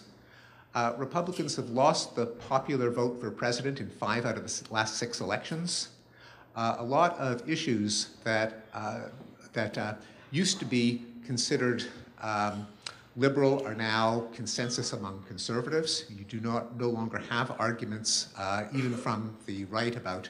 Uh, Republicans have lost the popular vote for president in five out of the last six elections. Uh, a lot of issues that uh, that uh, used to be considered um, liberal are now consensus among conservatives. You do not no longer have arguments, uh, even from the right, about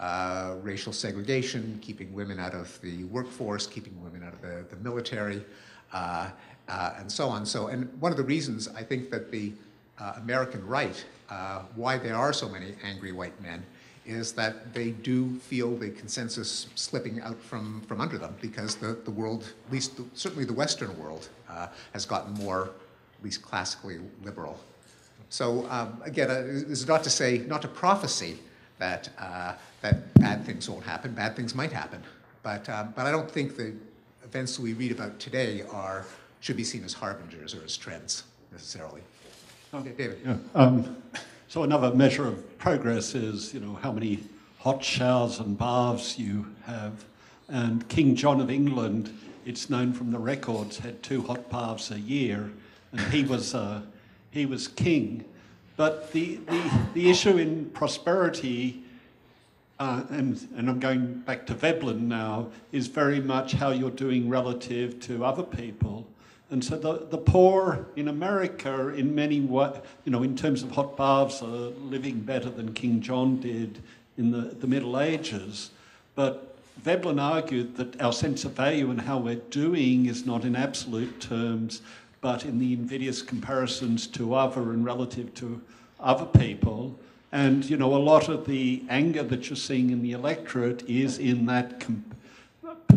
uh, racial segregation, keeping women out of the workforce, keeping women out of the, the military, uh, uh, and so on. So, and one of the reasons I think that the uh, American right, uh, why there are so many angry white men, is that they do feel the consensus slipping out from, from under them because the, the world, at least the, certainly the Western world, uh, has gotten more, at least classically liberal. So um, again, uh, this is not to say, not to prophesy that, uh, that bad things won't happen. Bad things might happen. But, um, but I don't think the events we read about today are, should be seen as harbingers or as trends necessarily. Okay, David. Yeah. Um, so another measure of progress is, you know, how many hot showers and baths you have. And King John of England, it's known from the records, had two hot baths a year, and he was uh, he was king. But the, the, the issue in prosperity, uh, and, and I'm going back to Veblen now, is very much how you're doing relative to other people. And so the, the poor in America, in many wa you know, in terms of hot baths, are living better than King John did in the, the Middle Ages. But Veblen argued that our sense of value and how we're doing is not in absolute terms, but in the invidious comparisons to other and relative to other people. And you know, a lot of the anger that you're seeing in the electorate is in that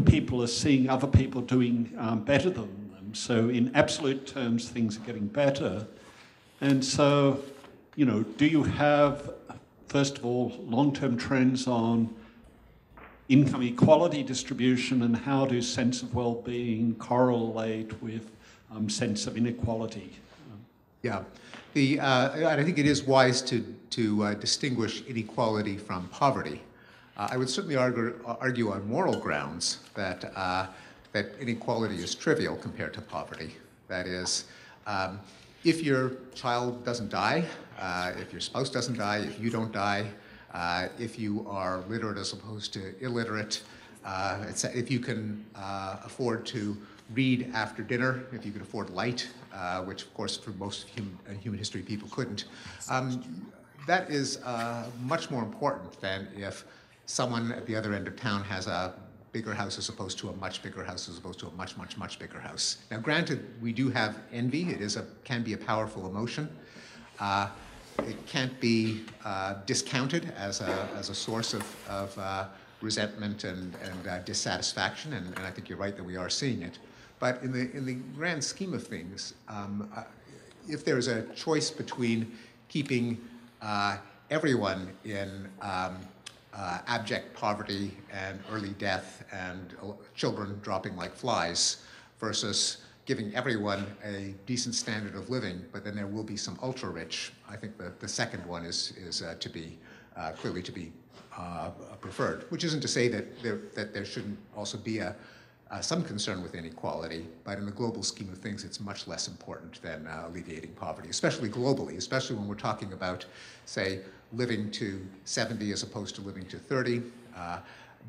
people are seeing other people doing um, better than So, in absolute terms, things are getting better. And so, you know, do you have, first of all, long term trends on income equality distribution and how do sense of well being correlate with um, sense of inequality? Yeah, the, uh, I think it is wise to, to uh, distinguish inequality from poverty. Uh, I would certainly argue, argue on moral grounds that, uh, that inequality is trivial compared to poverty. That is, um, if your child doesn't die, uh, if your spouse doesn't die, if you don't die, uh, if you are literate as opposed to illiterate, uh, if you can uh, afford to read after dinner, if you can afford light, uh, which of course for most human, uh, human history people couldn't, um, that is much more important than if someone at the other end of town has a bigger house as opposed to a much bigger house as opposed to a much, much, much bigger house. Now, granted, we do have envy. It is a, can be a powerful emotion. Uh, it can't be uh, discounted as a, as a source of, of uh, resentment and, and uh, dissatisfaction, and, and I think you're right that we are seeing it. But in the, in the grand scheme of things, um, uh, if there's a choice between keeping uh, everyone in um, uh, abject poverty and early death and children dropping like flies versus giving everyone a decent standard of living, but then there will be some ultra rich. I think the, the second one is, is uh, to be uh, clearly to be uh, preferred, which isn't to say that there, that there shouldn't also be a, uh, some concern with inequality, but in the global scheme of things, it's much less important than uh, alleviating poverty, especially globally, especially when we're talking about, say, living to 70 as opposed to living to 30, uh,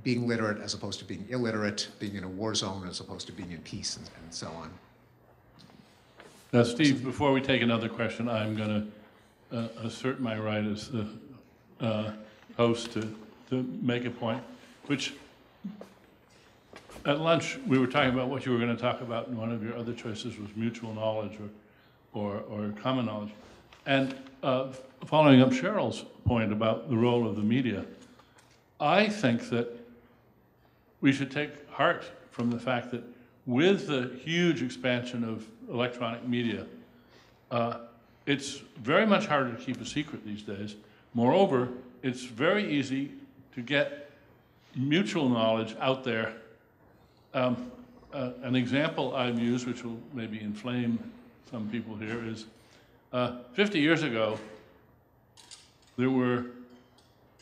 being literate as opposed to being illiterate, being in a war zone as opposed to being in peace, and, and so on. Now, Steve, before we take another question, I'm going to uh, assert my right as the uh, host to, to make a point, which at lunch, we were talking about what you were going to talk about, and one of your other choices was mutual knowledge or, or, or common knowledge. And uh, following up Cheryl's point about the role of the media, I think that we should take heart from the fact that with the huge expansion of electronic media, uh, it's very much harder to keep a secret these days. Moreover, it's very easy to get mutual knowledge out there. Um, uh, an example I've used, which will maybe inflame some people here, is uh, 50 years ago, there were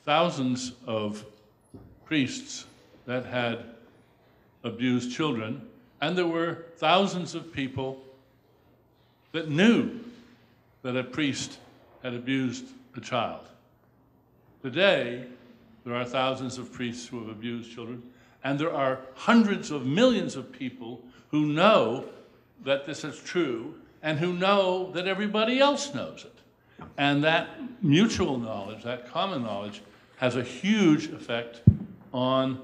thousands of priests that had abused children, and there were thousands of people that knew that a priest had abused a child. Today, there are thousands of priests who have abused children, and there are hundreds of millions of people who know that this is true and who know that everybody else knows it. And that mutual knowledge, that common knowledge, has a huge effect on,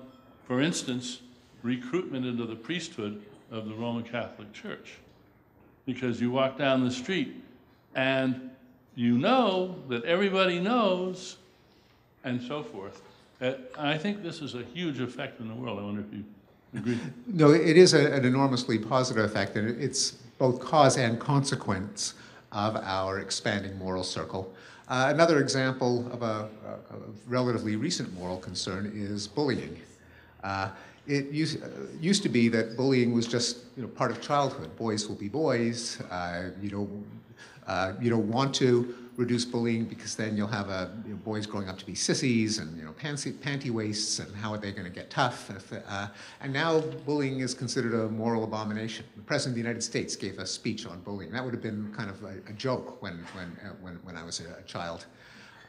for instance, recruitment into the priesthood of the Roman Catholic Church. Because you walk down the street and you know that everybody knows, and so forth. Uh, I think this is a huge effect in the world. I wonder if you agree. No, it is a, an enormously positive effect, and it's both cause and consequence of our expanding moral circle. Uh, another example of a, a, relatively recent moral concern is bullying. Uh, it used, uh, used, to be that bullying was just you know, part of childhood. Boys will be boys. Uh, you, don't, uh, you don't want to reduce bullying because then you'll have a, you know, boys growing up to be sissies and you know, panty, panty waists and how are they going to get tough. Uh, and now bullying is considered a moral abomination. The President of the United States gave a speech on bullying. That would have been kind of a, a joke when, when, uh, when, when I was a, a child.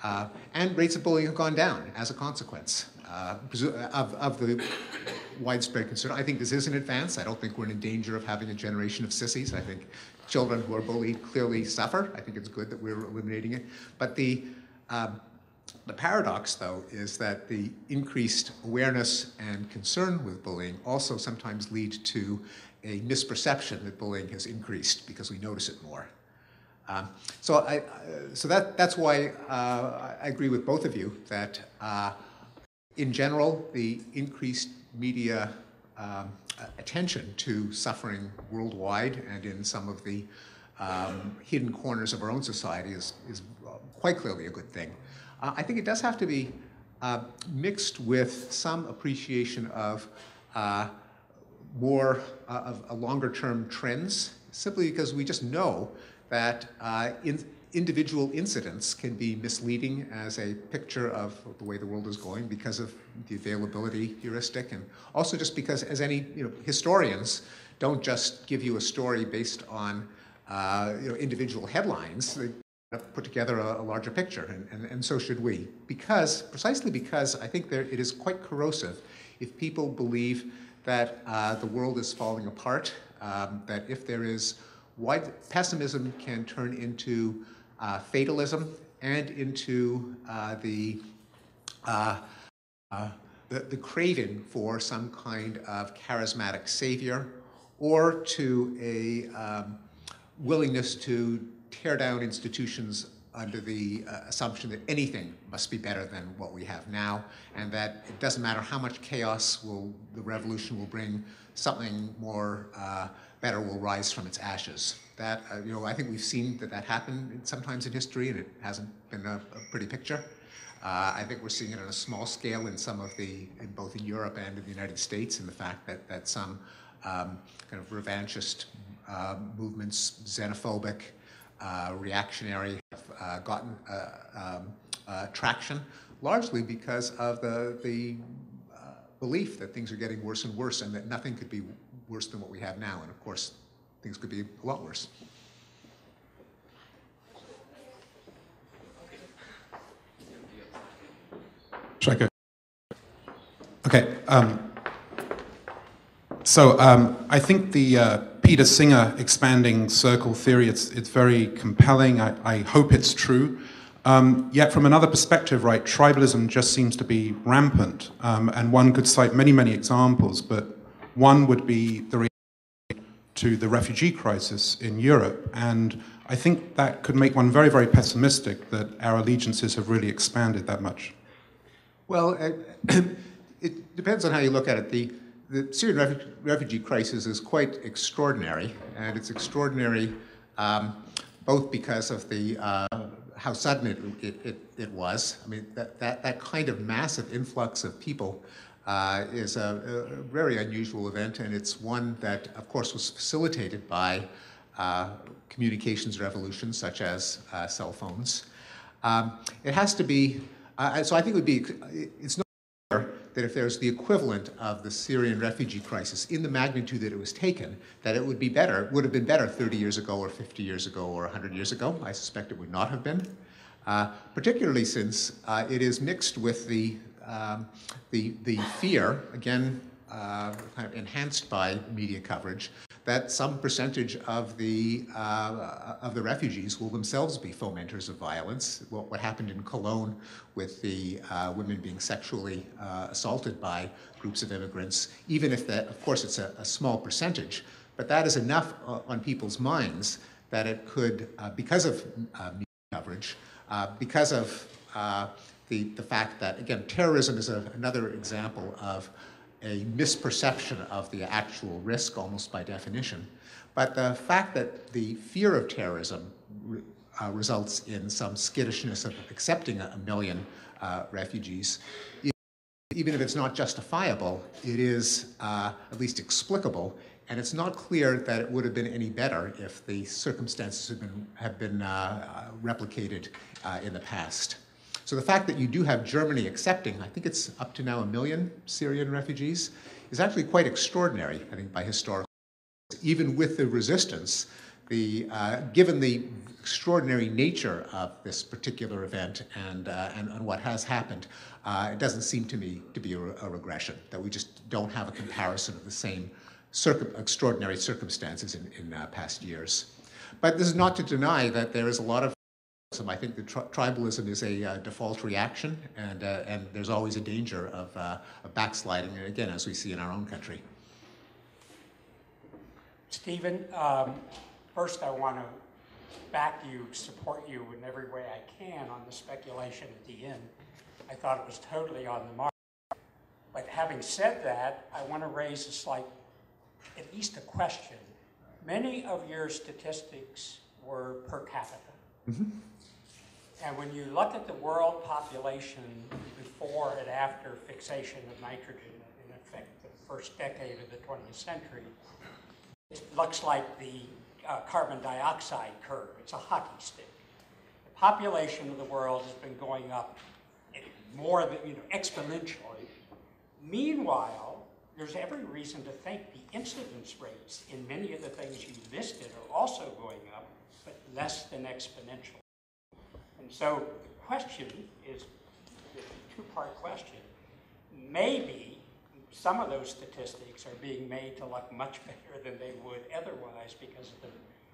Uh, and rates of bullying have gone down as a consequence uh, of, of the widespread concern. I think this is an advance. I don't think we're in danger of having a generation of sissies. I think children who are bullied clearly suffer. I think it's good that we're eliminating it. But the, um, the paradox, though, is that the increased awareness and concern with bullying also sometimes lead to a misperception that bullying has increased because we notice it more. Um, so I, uh, so that, that's why uh, I agree with both of you that uh, in general, the increased media um, attention to suffering worldwide and in some of the um, hidden corners of our own society is, is quite clearly a good thing. Uh, I think it does have to be uh, mixed with some appreciation of uh, more uh, of longer term trends, simply because we just know that uh, in, individual incidents can be misleading as a picture of the way the world is going because of the availability heuristic and also just because as any you know, historians don't just give you a story based on uh, you know, individual headlines. They put together a, a larger picture, and, and, and, so should we. Because, precisely because I think there, it is quite corrosive if people believe that uh, the world is falling apart, um, that if there is wide, pessimism can turn into uh, fatalism, and into uh, the, uh, uh, the, the craving for some kind of charismatic savior or to a um, willingness to tear down institutions under the uh, assumption that anything must be better than what we have now, and that it doesn't matter how much chaos will the revolution will bring, something more uh, better will rise from its ashes. That uh, you know, I think we've seen that that happen sometimes in history, and it hasn't been a, a pretty picture. Uh, I think we're seeing it on a small scale in some of the, in both in Europe and in the United States, in the fact that that some um, kind of revanchist uh, movements, xenophobic, uh, reactionary, have uh, gotten uh, um, traction, largely because of the, the belief that things are getting worse and worse and that nothing could be worse than what we have now. And of course, things could be a lot worse. Should I go? Okay. Um, so um, I think the uh, Peter Singer expanding circle theory, it's, it's very compelling. I, I hope it's true. Um, yet from another perspective, right, tribalism just seems to be rampant. Um, and one could cite many, many examples, but one would be the to the refugee crisis in Europe. And I think that could make one very, very pessimistic that our allegiances have really expanded that much. Well, uh, it depends on how you look at it. The, the Syrian refu- refugee crisis is quite extraordinary, and it's extraordinary um, both because of the uh, how sudden it, it, it, it, was. I mean, that, that, that kind of massive influx of people uh, is a, a, very unusual event, and it's one that, of course, was facilitated by uh, communications revolutions such as uh, cell phones. Um, it has to be, uh, so I think it would be, it's not that if there's the equivalent of the Syrian refugee crisis in the magnitude that it was taken, that it would be better, would have been better 30 years ago or 50 years ago or 100 years ago. I suspect it would not have been, uh, particularly since uh, it is mixed with the, um, the, the fear, again, uh, kind of enhanced by media coverage, that some percentage of the, uh, of the refugees will themselves be fomenters of violence. What, what happened in Cologne with the uh, women being sexually uh, assaulted by groups of immigrants, even if that, of course, it's a, a small percentage, but that is enough uh, on people's minds that it could, uh, because of media coverage, because of the, the fact that, again, terrorism is a, another example of a misperception of the actual risk almost by definition. But the fact that the fear of terrorism uh, results in some skittishness of accepting a, million uh, refugees, even if it's not justifiable, it is uh, at least explicable. And it's not clear that it would have been any better if the circumstances have been, have been uh, replicated uh, in the past. So the fact that you do have Germany accepting, I think it's up to now a million Syrian refugees, is actually quite extraordinary, I think, by historical. Even with the resistance, the, uh, given the extraordinary nature of this particular event and, uh, and, and, what has happened, uh, it doesn't seem to me to be a, a, regression, that we just don't have a comparison of the same extraordinary circumstances in, in uh, past years. But this is not to deny that there is a lot of I think the tri tribalism is a uh, default reaction, and, uh, and there's always a danger of, uh, of backsliding, again, as we see in our own country. Stephen, um, first I want to back you, support you in every way I can on the speculation at the end. I thought it was totally on the mark. But having said that, I want to raise a slight, at least a question. Many of your statistics were per capita. Mm -hmm. And when you look at the world population before and after fixation of nitrogen, in effect, the first decade of the 20th century, it looks like the uh, carbon dioxide curve. It's a hockey stick. The population of the world has been going up more than, you know, exponentially. Meanwhile, there's every reason to think the incidence rates in many of the things you listed are also going up, but less than exponential. So the question is a two-part question. Maybe some of those statistics are being made to look much better than they would otherwise because of the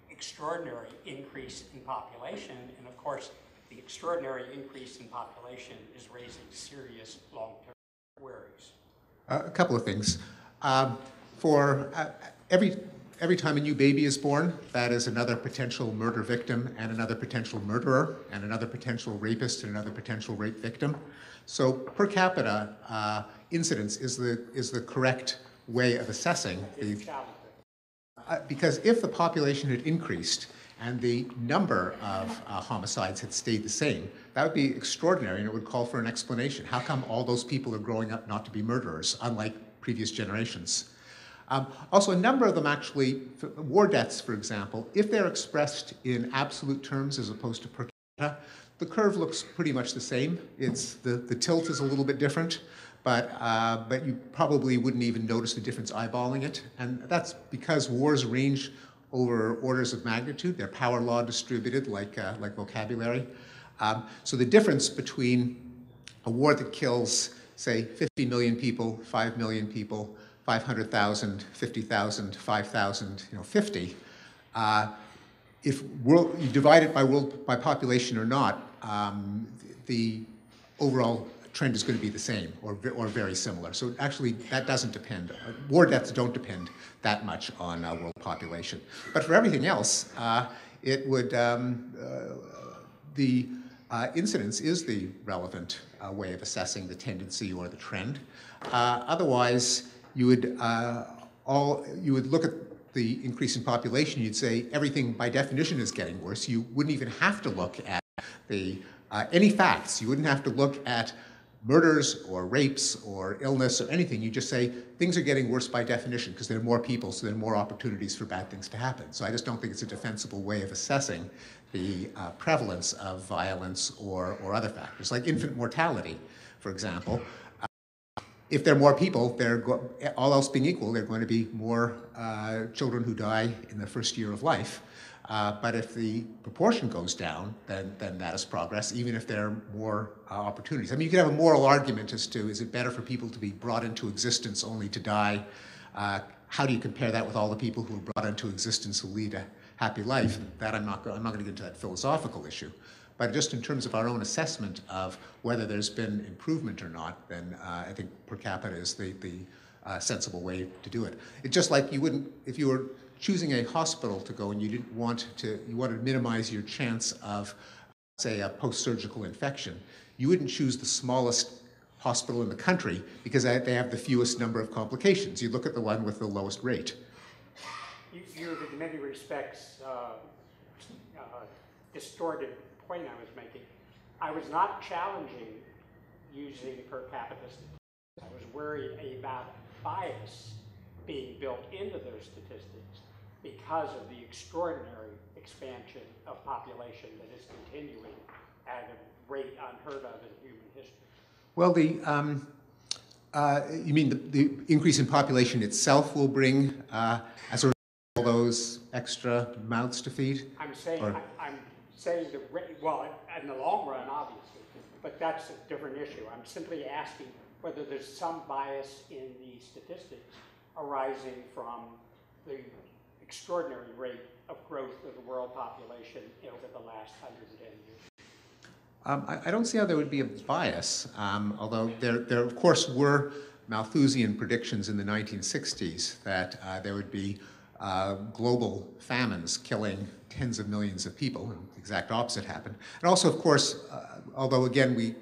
extraordinary increase in population. And of course, the extraordinary increase in population is raising serious long-term worries. Uh, a couple of things. Um, for uh, every every time a new baby is born, that is another potential murder victim and another potential murderer and another potential rapist and another potential rape victim. So per capita uh, incidence is the is the correct way of assessing the uh, because if the population had increased and the number of uh, homicides had stayed the same, that would be extraordinary and it would call for an explanation. How come all those people are growing up not to be murderers, unlike previous generations? Um, also, a number of them actually, war deaths, for example, if they're expressed in absolute terms as opposed to per capita, the curve looks pretty much the same. It's the, the tilt is a little bit different, but, uh, but you probably wouldn't even notice the difference eyeballing it. And that's because wars range over orders of magnitude. They're power law distributed like, uh, like vocabulary. Um, so the difference between a war that kills, say, 50 million people, 5 million people, 500,000, 50,000, 5,000, you know, 50, uh, if world, you divide it by world by population or not, um, the overall trend is going to be the same or, or very similar. So actually, that doesn't depend. Uh, War deaths don't depend that much on uh, world population. But for everything else, uh, it would um, uh, the uh, incidence is the relevant way of assessing the tendency or the trend. Otherwise, you would uh, all you would look at the increase in population. You'd say everything by definition is getting worse. You wouldn't even have to look at the uh, any facts. You wouldn't have to look at murders or rapes or illness or anything. You just say things are getting worse by definition because there are more people, so there are more opportunities for bad things to happen. So I just don't think it's a defensible way of assessing the uh, prevalence of violence or, or other factors, like infant mortality, for example. If there are more people, all else being equal, there are going to be more uh, children who die in the first year of life. Uh, but if the proportion goes down, then, then that is progress, even if there are more uh, opportunities. I mean, you could have a moral argument as to is it better for people to be brought into existence only to die? Uh, how do you compare that with all the people who are brought into existence who lead a happy life? That I'm not, I'm not going to get into that philosophical issue. But just in terms of our own assessment of whether there's been improvement or not, then uh, I think per capita is the, the uh, sensible way to do it. It's just like you wouldn't, if you were choosing a hospital to go and you didn't want to, you wanted to minimize your chance of, say, a post-surgical infection, you wouldn't choose the smallest hospital in the country because they have the fewest number of complications. You look at the one with the lowest rate. You, you in many respects, uh, uh, distorted point I was making. I was not challenging using per capita statistics. I was worried about bias being built into those statistics because of the extraordinary expansion of population that is continuing at a rate unheard of in human history. Well, the, um, uh, you mean the, the increase in population itself will bring, uh, as a result, all those extra mouths to feed? I'm saying, Or- I- I'm saying the, well, in the long run, obviously, but that's a different issue. I'm simply asking whether there's some bias in the statistics arising from the extraordinary rate of growth of the world population over the last 110 years. Um, I, I don't see how there would be a bias, um, although there, there of course were Malthusian predictions in the 1960s that uh, there would be uh, global famines killing tens of millions of people, and the exact opposite happened. And also, of course, uh, although again, we,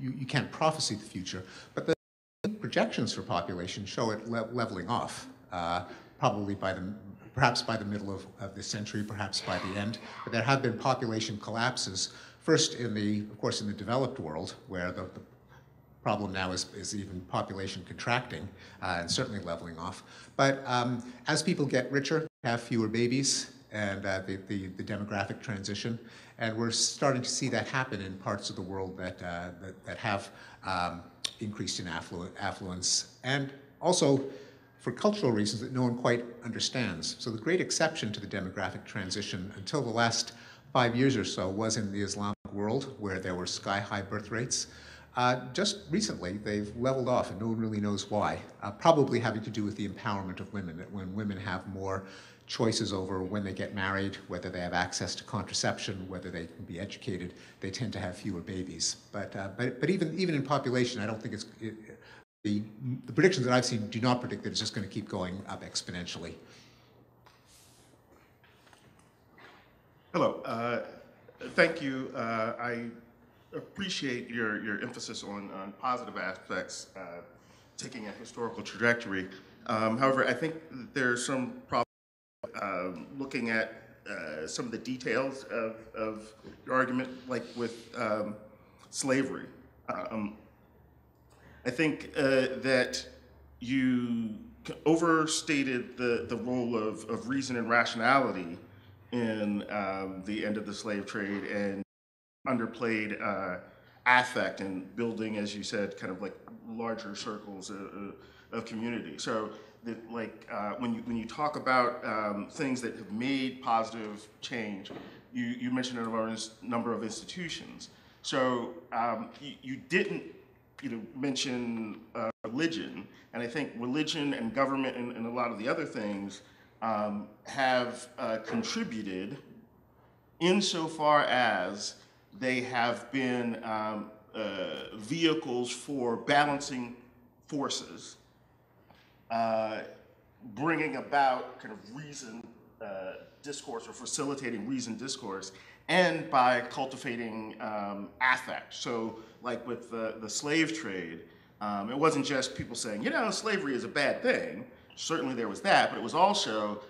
you, you can't prophesy the future, but the projections for population show it le- leveling off, uh, probably by the, perhaps by the middle of, of this century, perhaps by the end. But there have been population collapses, first in the, of course, in the developed world, where the, the problem now is, is even population contracting uh, and certainly leveling off. But um, as people get richer, have fewer babies, and uh, the, the, the demographic transition, and we're starting to see that happen in parts of the world that, uh, that, that have um, increased in afflu- affluence, and also for cultural reasons that no one quite understands. So the great exception to the demographic transition until the last five years or so was in the Islamic world, where there were sky-high birth rates. Uh, just recently, they've leveled off, and no one really knows why. Uh, probably having to do with the empowerment of women, that when women have more choices over when they get married, whether they have access to contraception, whether they can be educated, they tend to have fewer babies. But, uh, but, but even, even in population, I don't think it's, it, the, the predictions that I've seen do not predict that it's just going to keep going up exponentially. Hello. Uh, Thank you. Uh, I appreciate your, your emphasis on, on positive aspects, uh, taking a historical trajectory. Um, However, I think there's some problem um, looking at uh, some of the details of, of your argument, like with um, slavery. Um, I think uh, that you overstated the, the role of, of reason and rationality in um, the end of the slave trade and underplayed uh, affect and building, as you said, kind of like larger circles of, of community. So, that, like uh, when you when you talk about um, things that have made positive change, you you mentioned a number of- institutions. So um, you, you didn't you know mention uh, religion, and I think religion and government and, and a lot of the other things um, have uh, contributed insofar as they have been um, uh, vehicles for balancing forces, uh, bringing about kind of reason uh, discourse or facilitating reason discourse, and by cultivating um, affect. So, like with the, the slave trade, um, it wasn't just people saying, you know, slavery is a bad thing. Certainly there was that, but it was also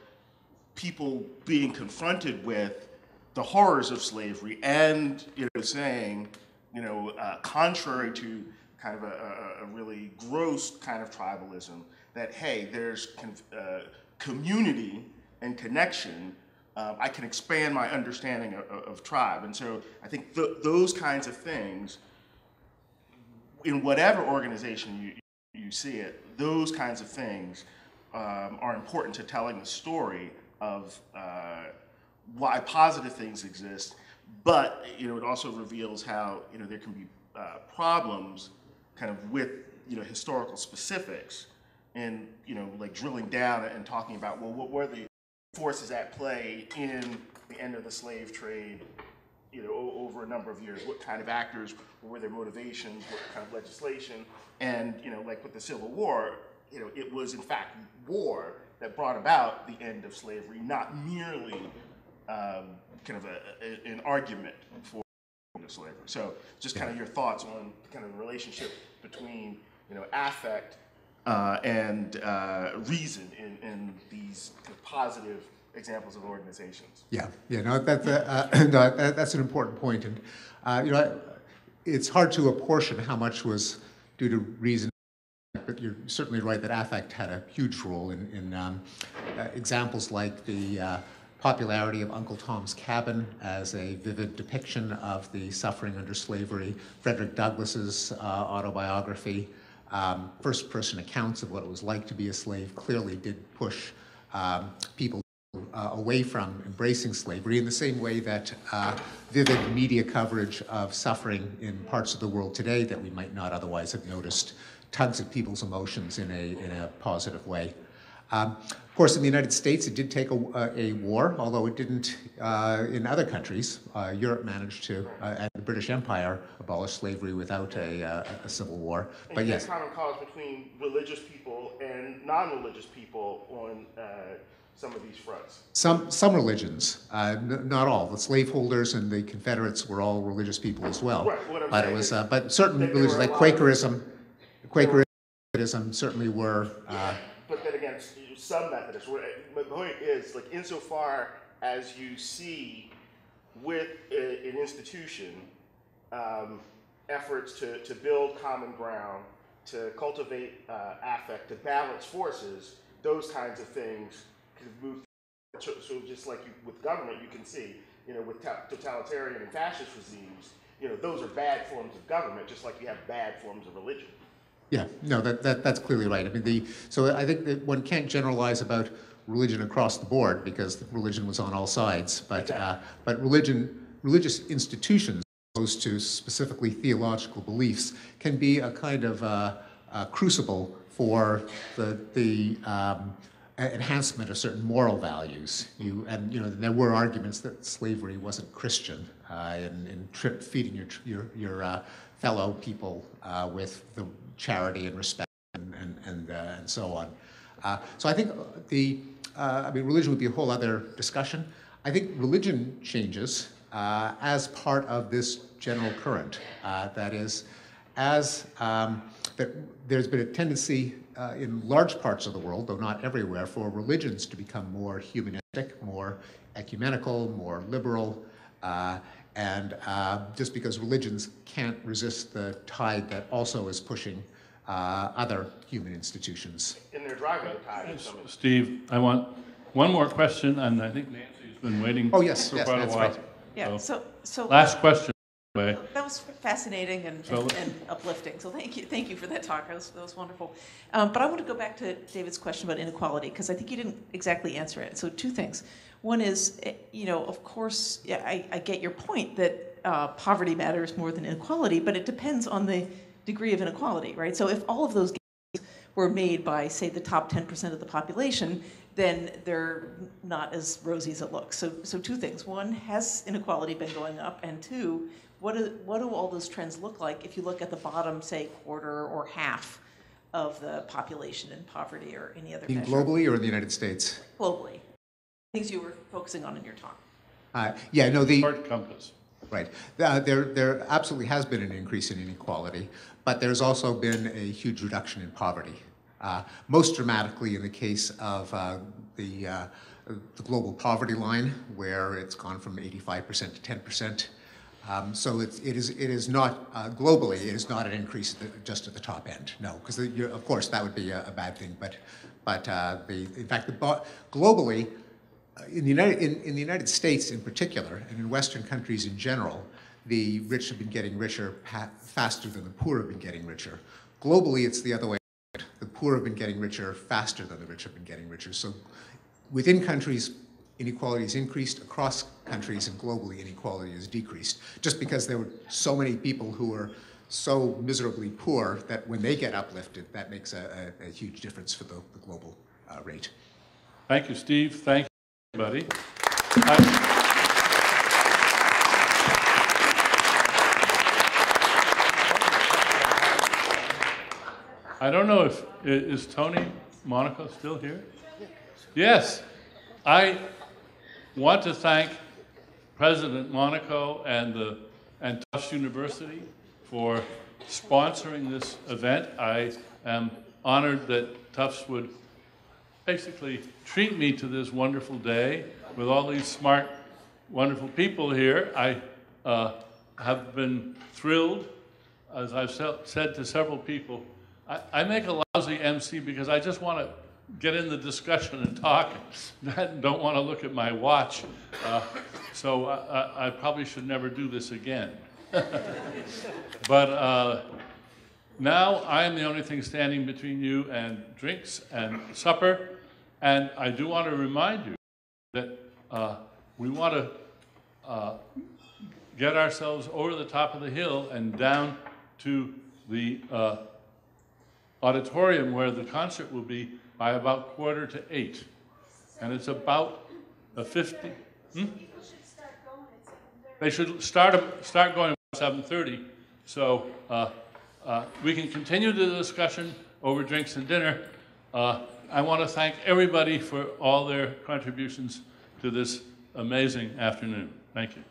people being confronted with the horrors of slavery and you know saying you know uh, contrary to kind of a, a, really gross kind of tribalism that hey there's uh, community and connection uh, i can expand my understanding of, of, of tribe. And so i think th- those kinds of things in whatever organization you, you see it, those kinds of things um, are important to telling the story of uh, why positive things exist. But you know, it also reveals how you know there can be uh, problems, kind of with you know historical specifics, and you know like drilling down and talking about well, what were the forces at play in the end of the slave trade you know, over a number of years, what kind of actors, what were their motivations, what kind of legislation, and, you know, like with the Civil War, you know, it was in fact war that brought about the end of slavery, not merely um, kind of a, a- an argument for slavery. So just kind of your thoughts on kind of the relationship between, you know, affect uh, and uh, reason in, in these positive examples of organizations. Yeah, yeah, no, that's, uh, uh, no, that, that's an important point. and uh, you know, I- it's hard to apportion how much was due to reason, but you're certainly right that affect had a huge role in, in um, uh, examples like the uh, popularity of Uncle Tom's Cabin as a vivid depiction of the suffering under slavery, Frederick Douglass's uh, autobiography, um, first-person accounts of what it was like to be a slave clearly did push um, people uh, away from embracing slavery in the same way that uh, vivid media coverage of suffering in parts of the world today that we might not otherwise have noticed tugs at people's emotions in a, in a positive way. Um, of course, in the United States, it did take a, a war, although it didn't uh, in other countries. Uh, Europe managed to, uh, and the British Empire, abolish slavery without a, uh, a civil war. And But yes, common cause between religious people and non-religious people on uh, some of these fronts. Some, some religions, uh, n- not all. The slaveholders and the Confederates were all religious people as well. Right, But it was, uh, but certain religions like Quakerism, Quakerism certainly were, uh, Some Methodists. My point is, like, insofar as you see with a, an institution um, efforts to, to build common ground, to cultivate uh, affect, to balance forces, those kinds of things can move. So, so just like you, with government, you can see, you know, with totalitarian and fascist regimes, you know, those are bad forms of government, just like you have bad forms of religion. Yeah, no, that, that, that's clearly right. I mean, the, so I think that one can't generalize about religion across the board because religion was on all sides. But, uh, but religion, religious institutions, opposed to specifically theological beliefs, can be a kind of uh, uh, crucible for the, the um, enhancement of certain moral values. You, and you know, there were arguments that slavery wasn't Christian uh, in, in feeding your, your, your uh, fellow people uh, with the charity and respect and, and, and, uh, and so on. Uh, so I think the, uh, I mean, religion would be a whole other discussion. I think religion changes as part of this general current. That is, as um, that there's been a tendency uh, in large parts of the world, though not everywhere, for religions to become more humanistic, more ecumenical, more liberal, uh, and uh, just because religions can't resist the tide that also is pushing uh, other human institutions. In their driving tide. Steve, I want one more question, and I think Nancy's been waiting Oh, yes, for yes, quite a that's while. right. Yeah, so, so. Last question, by the way. That was fascinating and, So- and- and uplifting, so thank you, thank you for that talk, that was, that was wonderful. Um, but I want to go back to David's question about inequality, because I think you didn't exactly answer it. So two things. One is, eh, you know, of course, I, I get your point that uh, poverty matters more than inequality, but it depends on the degree of inequality, right? So if all of those gains were made by, say, the top 10% of the population, then they're not as rosy as it looks. So, so two things. One, has inequality been going up? And two, what do, what do all those trends look like if you look at the bottom, say, quarter or half of the population in poverty or any other Being measure? globally or in the United States? Globally. Things you were focusing on in your talk. Uh, yeah, no, the, Short compass. Right. Uh, there, there absolutely has been an increase in inequality, but there's also been a huge reduction in poverty. Uh, most dramatically in the case of uh, the, uh, the global poverty line, where it's gone from 85% to 10%. Um, so it's, it, is, it is not, uh, globally, it is not an increase at the, just at the top end, no, because of course that would be a, a bad thing, but, but uh, the, in fact, the, globally, in the United, in, in the United States in particular, and in Western countries in general, the rich have been getting richer faster than the poor have been getting richer. Globally, it's the other way. The poor have been getting richer faster than the rich have been getting richer. So within countries, inequality has increased. Across countries and globally, inequality has decreased. Just because there were so many people who were so miserably poor that when they get uplifted, that makes a, a, a huge difference for the, the global uh, rate. Thank you, Steve. Thank everybody. I- I don't know if, is Tony Monaco still here? Yes. I want to thank President Monaco and the, and Tufts University for sponsoring this event. I am honored that Tufts would basically treat me to this wonderful day with all these smart, wonderful people here. I uh, have been thrilled, as I've said to several people. I, I make a lousy MC because I just want to get in the discussion and talk, and don't want to look at my watch. Uh, so I, I, I probably should never do this again. but uh, now I am the only thing standing between you and drinks and supper. And I do want to remind you that uh, we want to uh, get ourselves over the top of the hill and down to the uh, auditorium where the concert will be by about quarter to eight. And it's about a 50. Hmm? They should start, start going at 7:30, so uh, uh, we can continue the discussion over drinks and dinner. I want to thank everybody for all their contributions to this amazing afternoon. Thank you.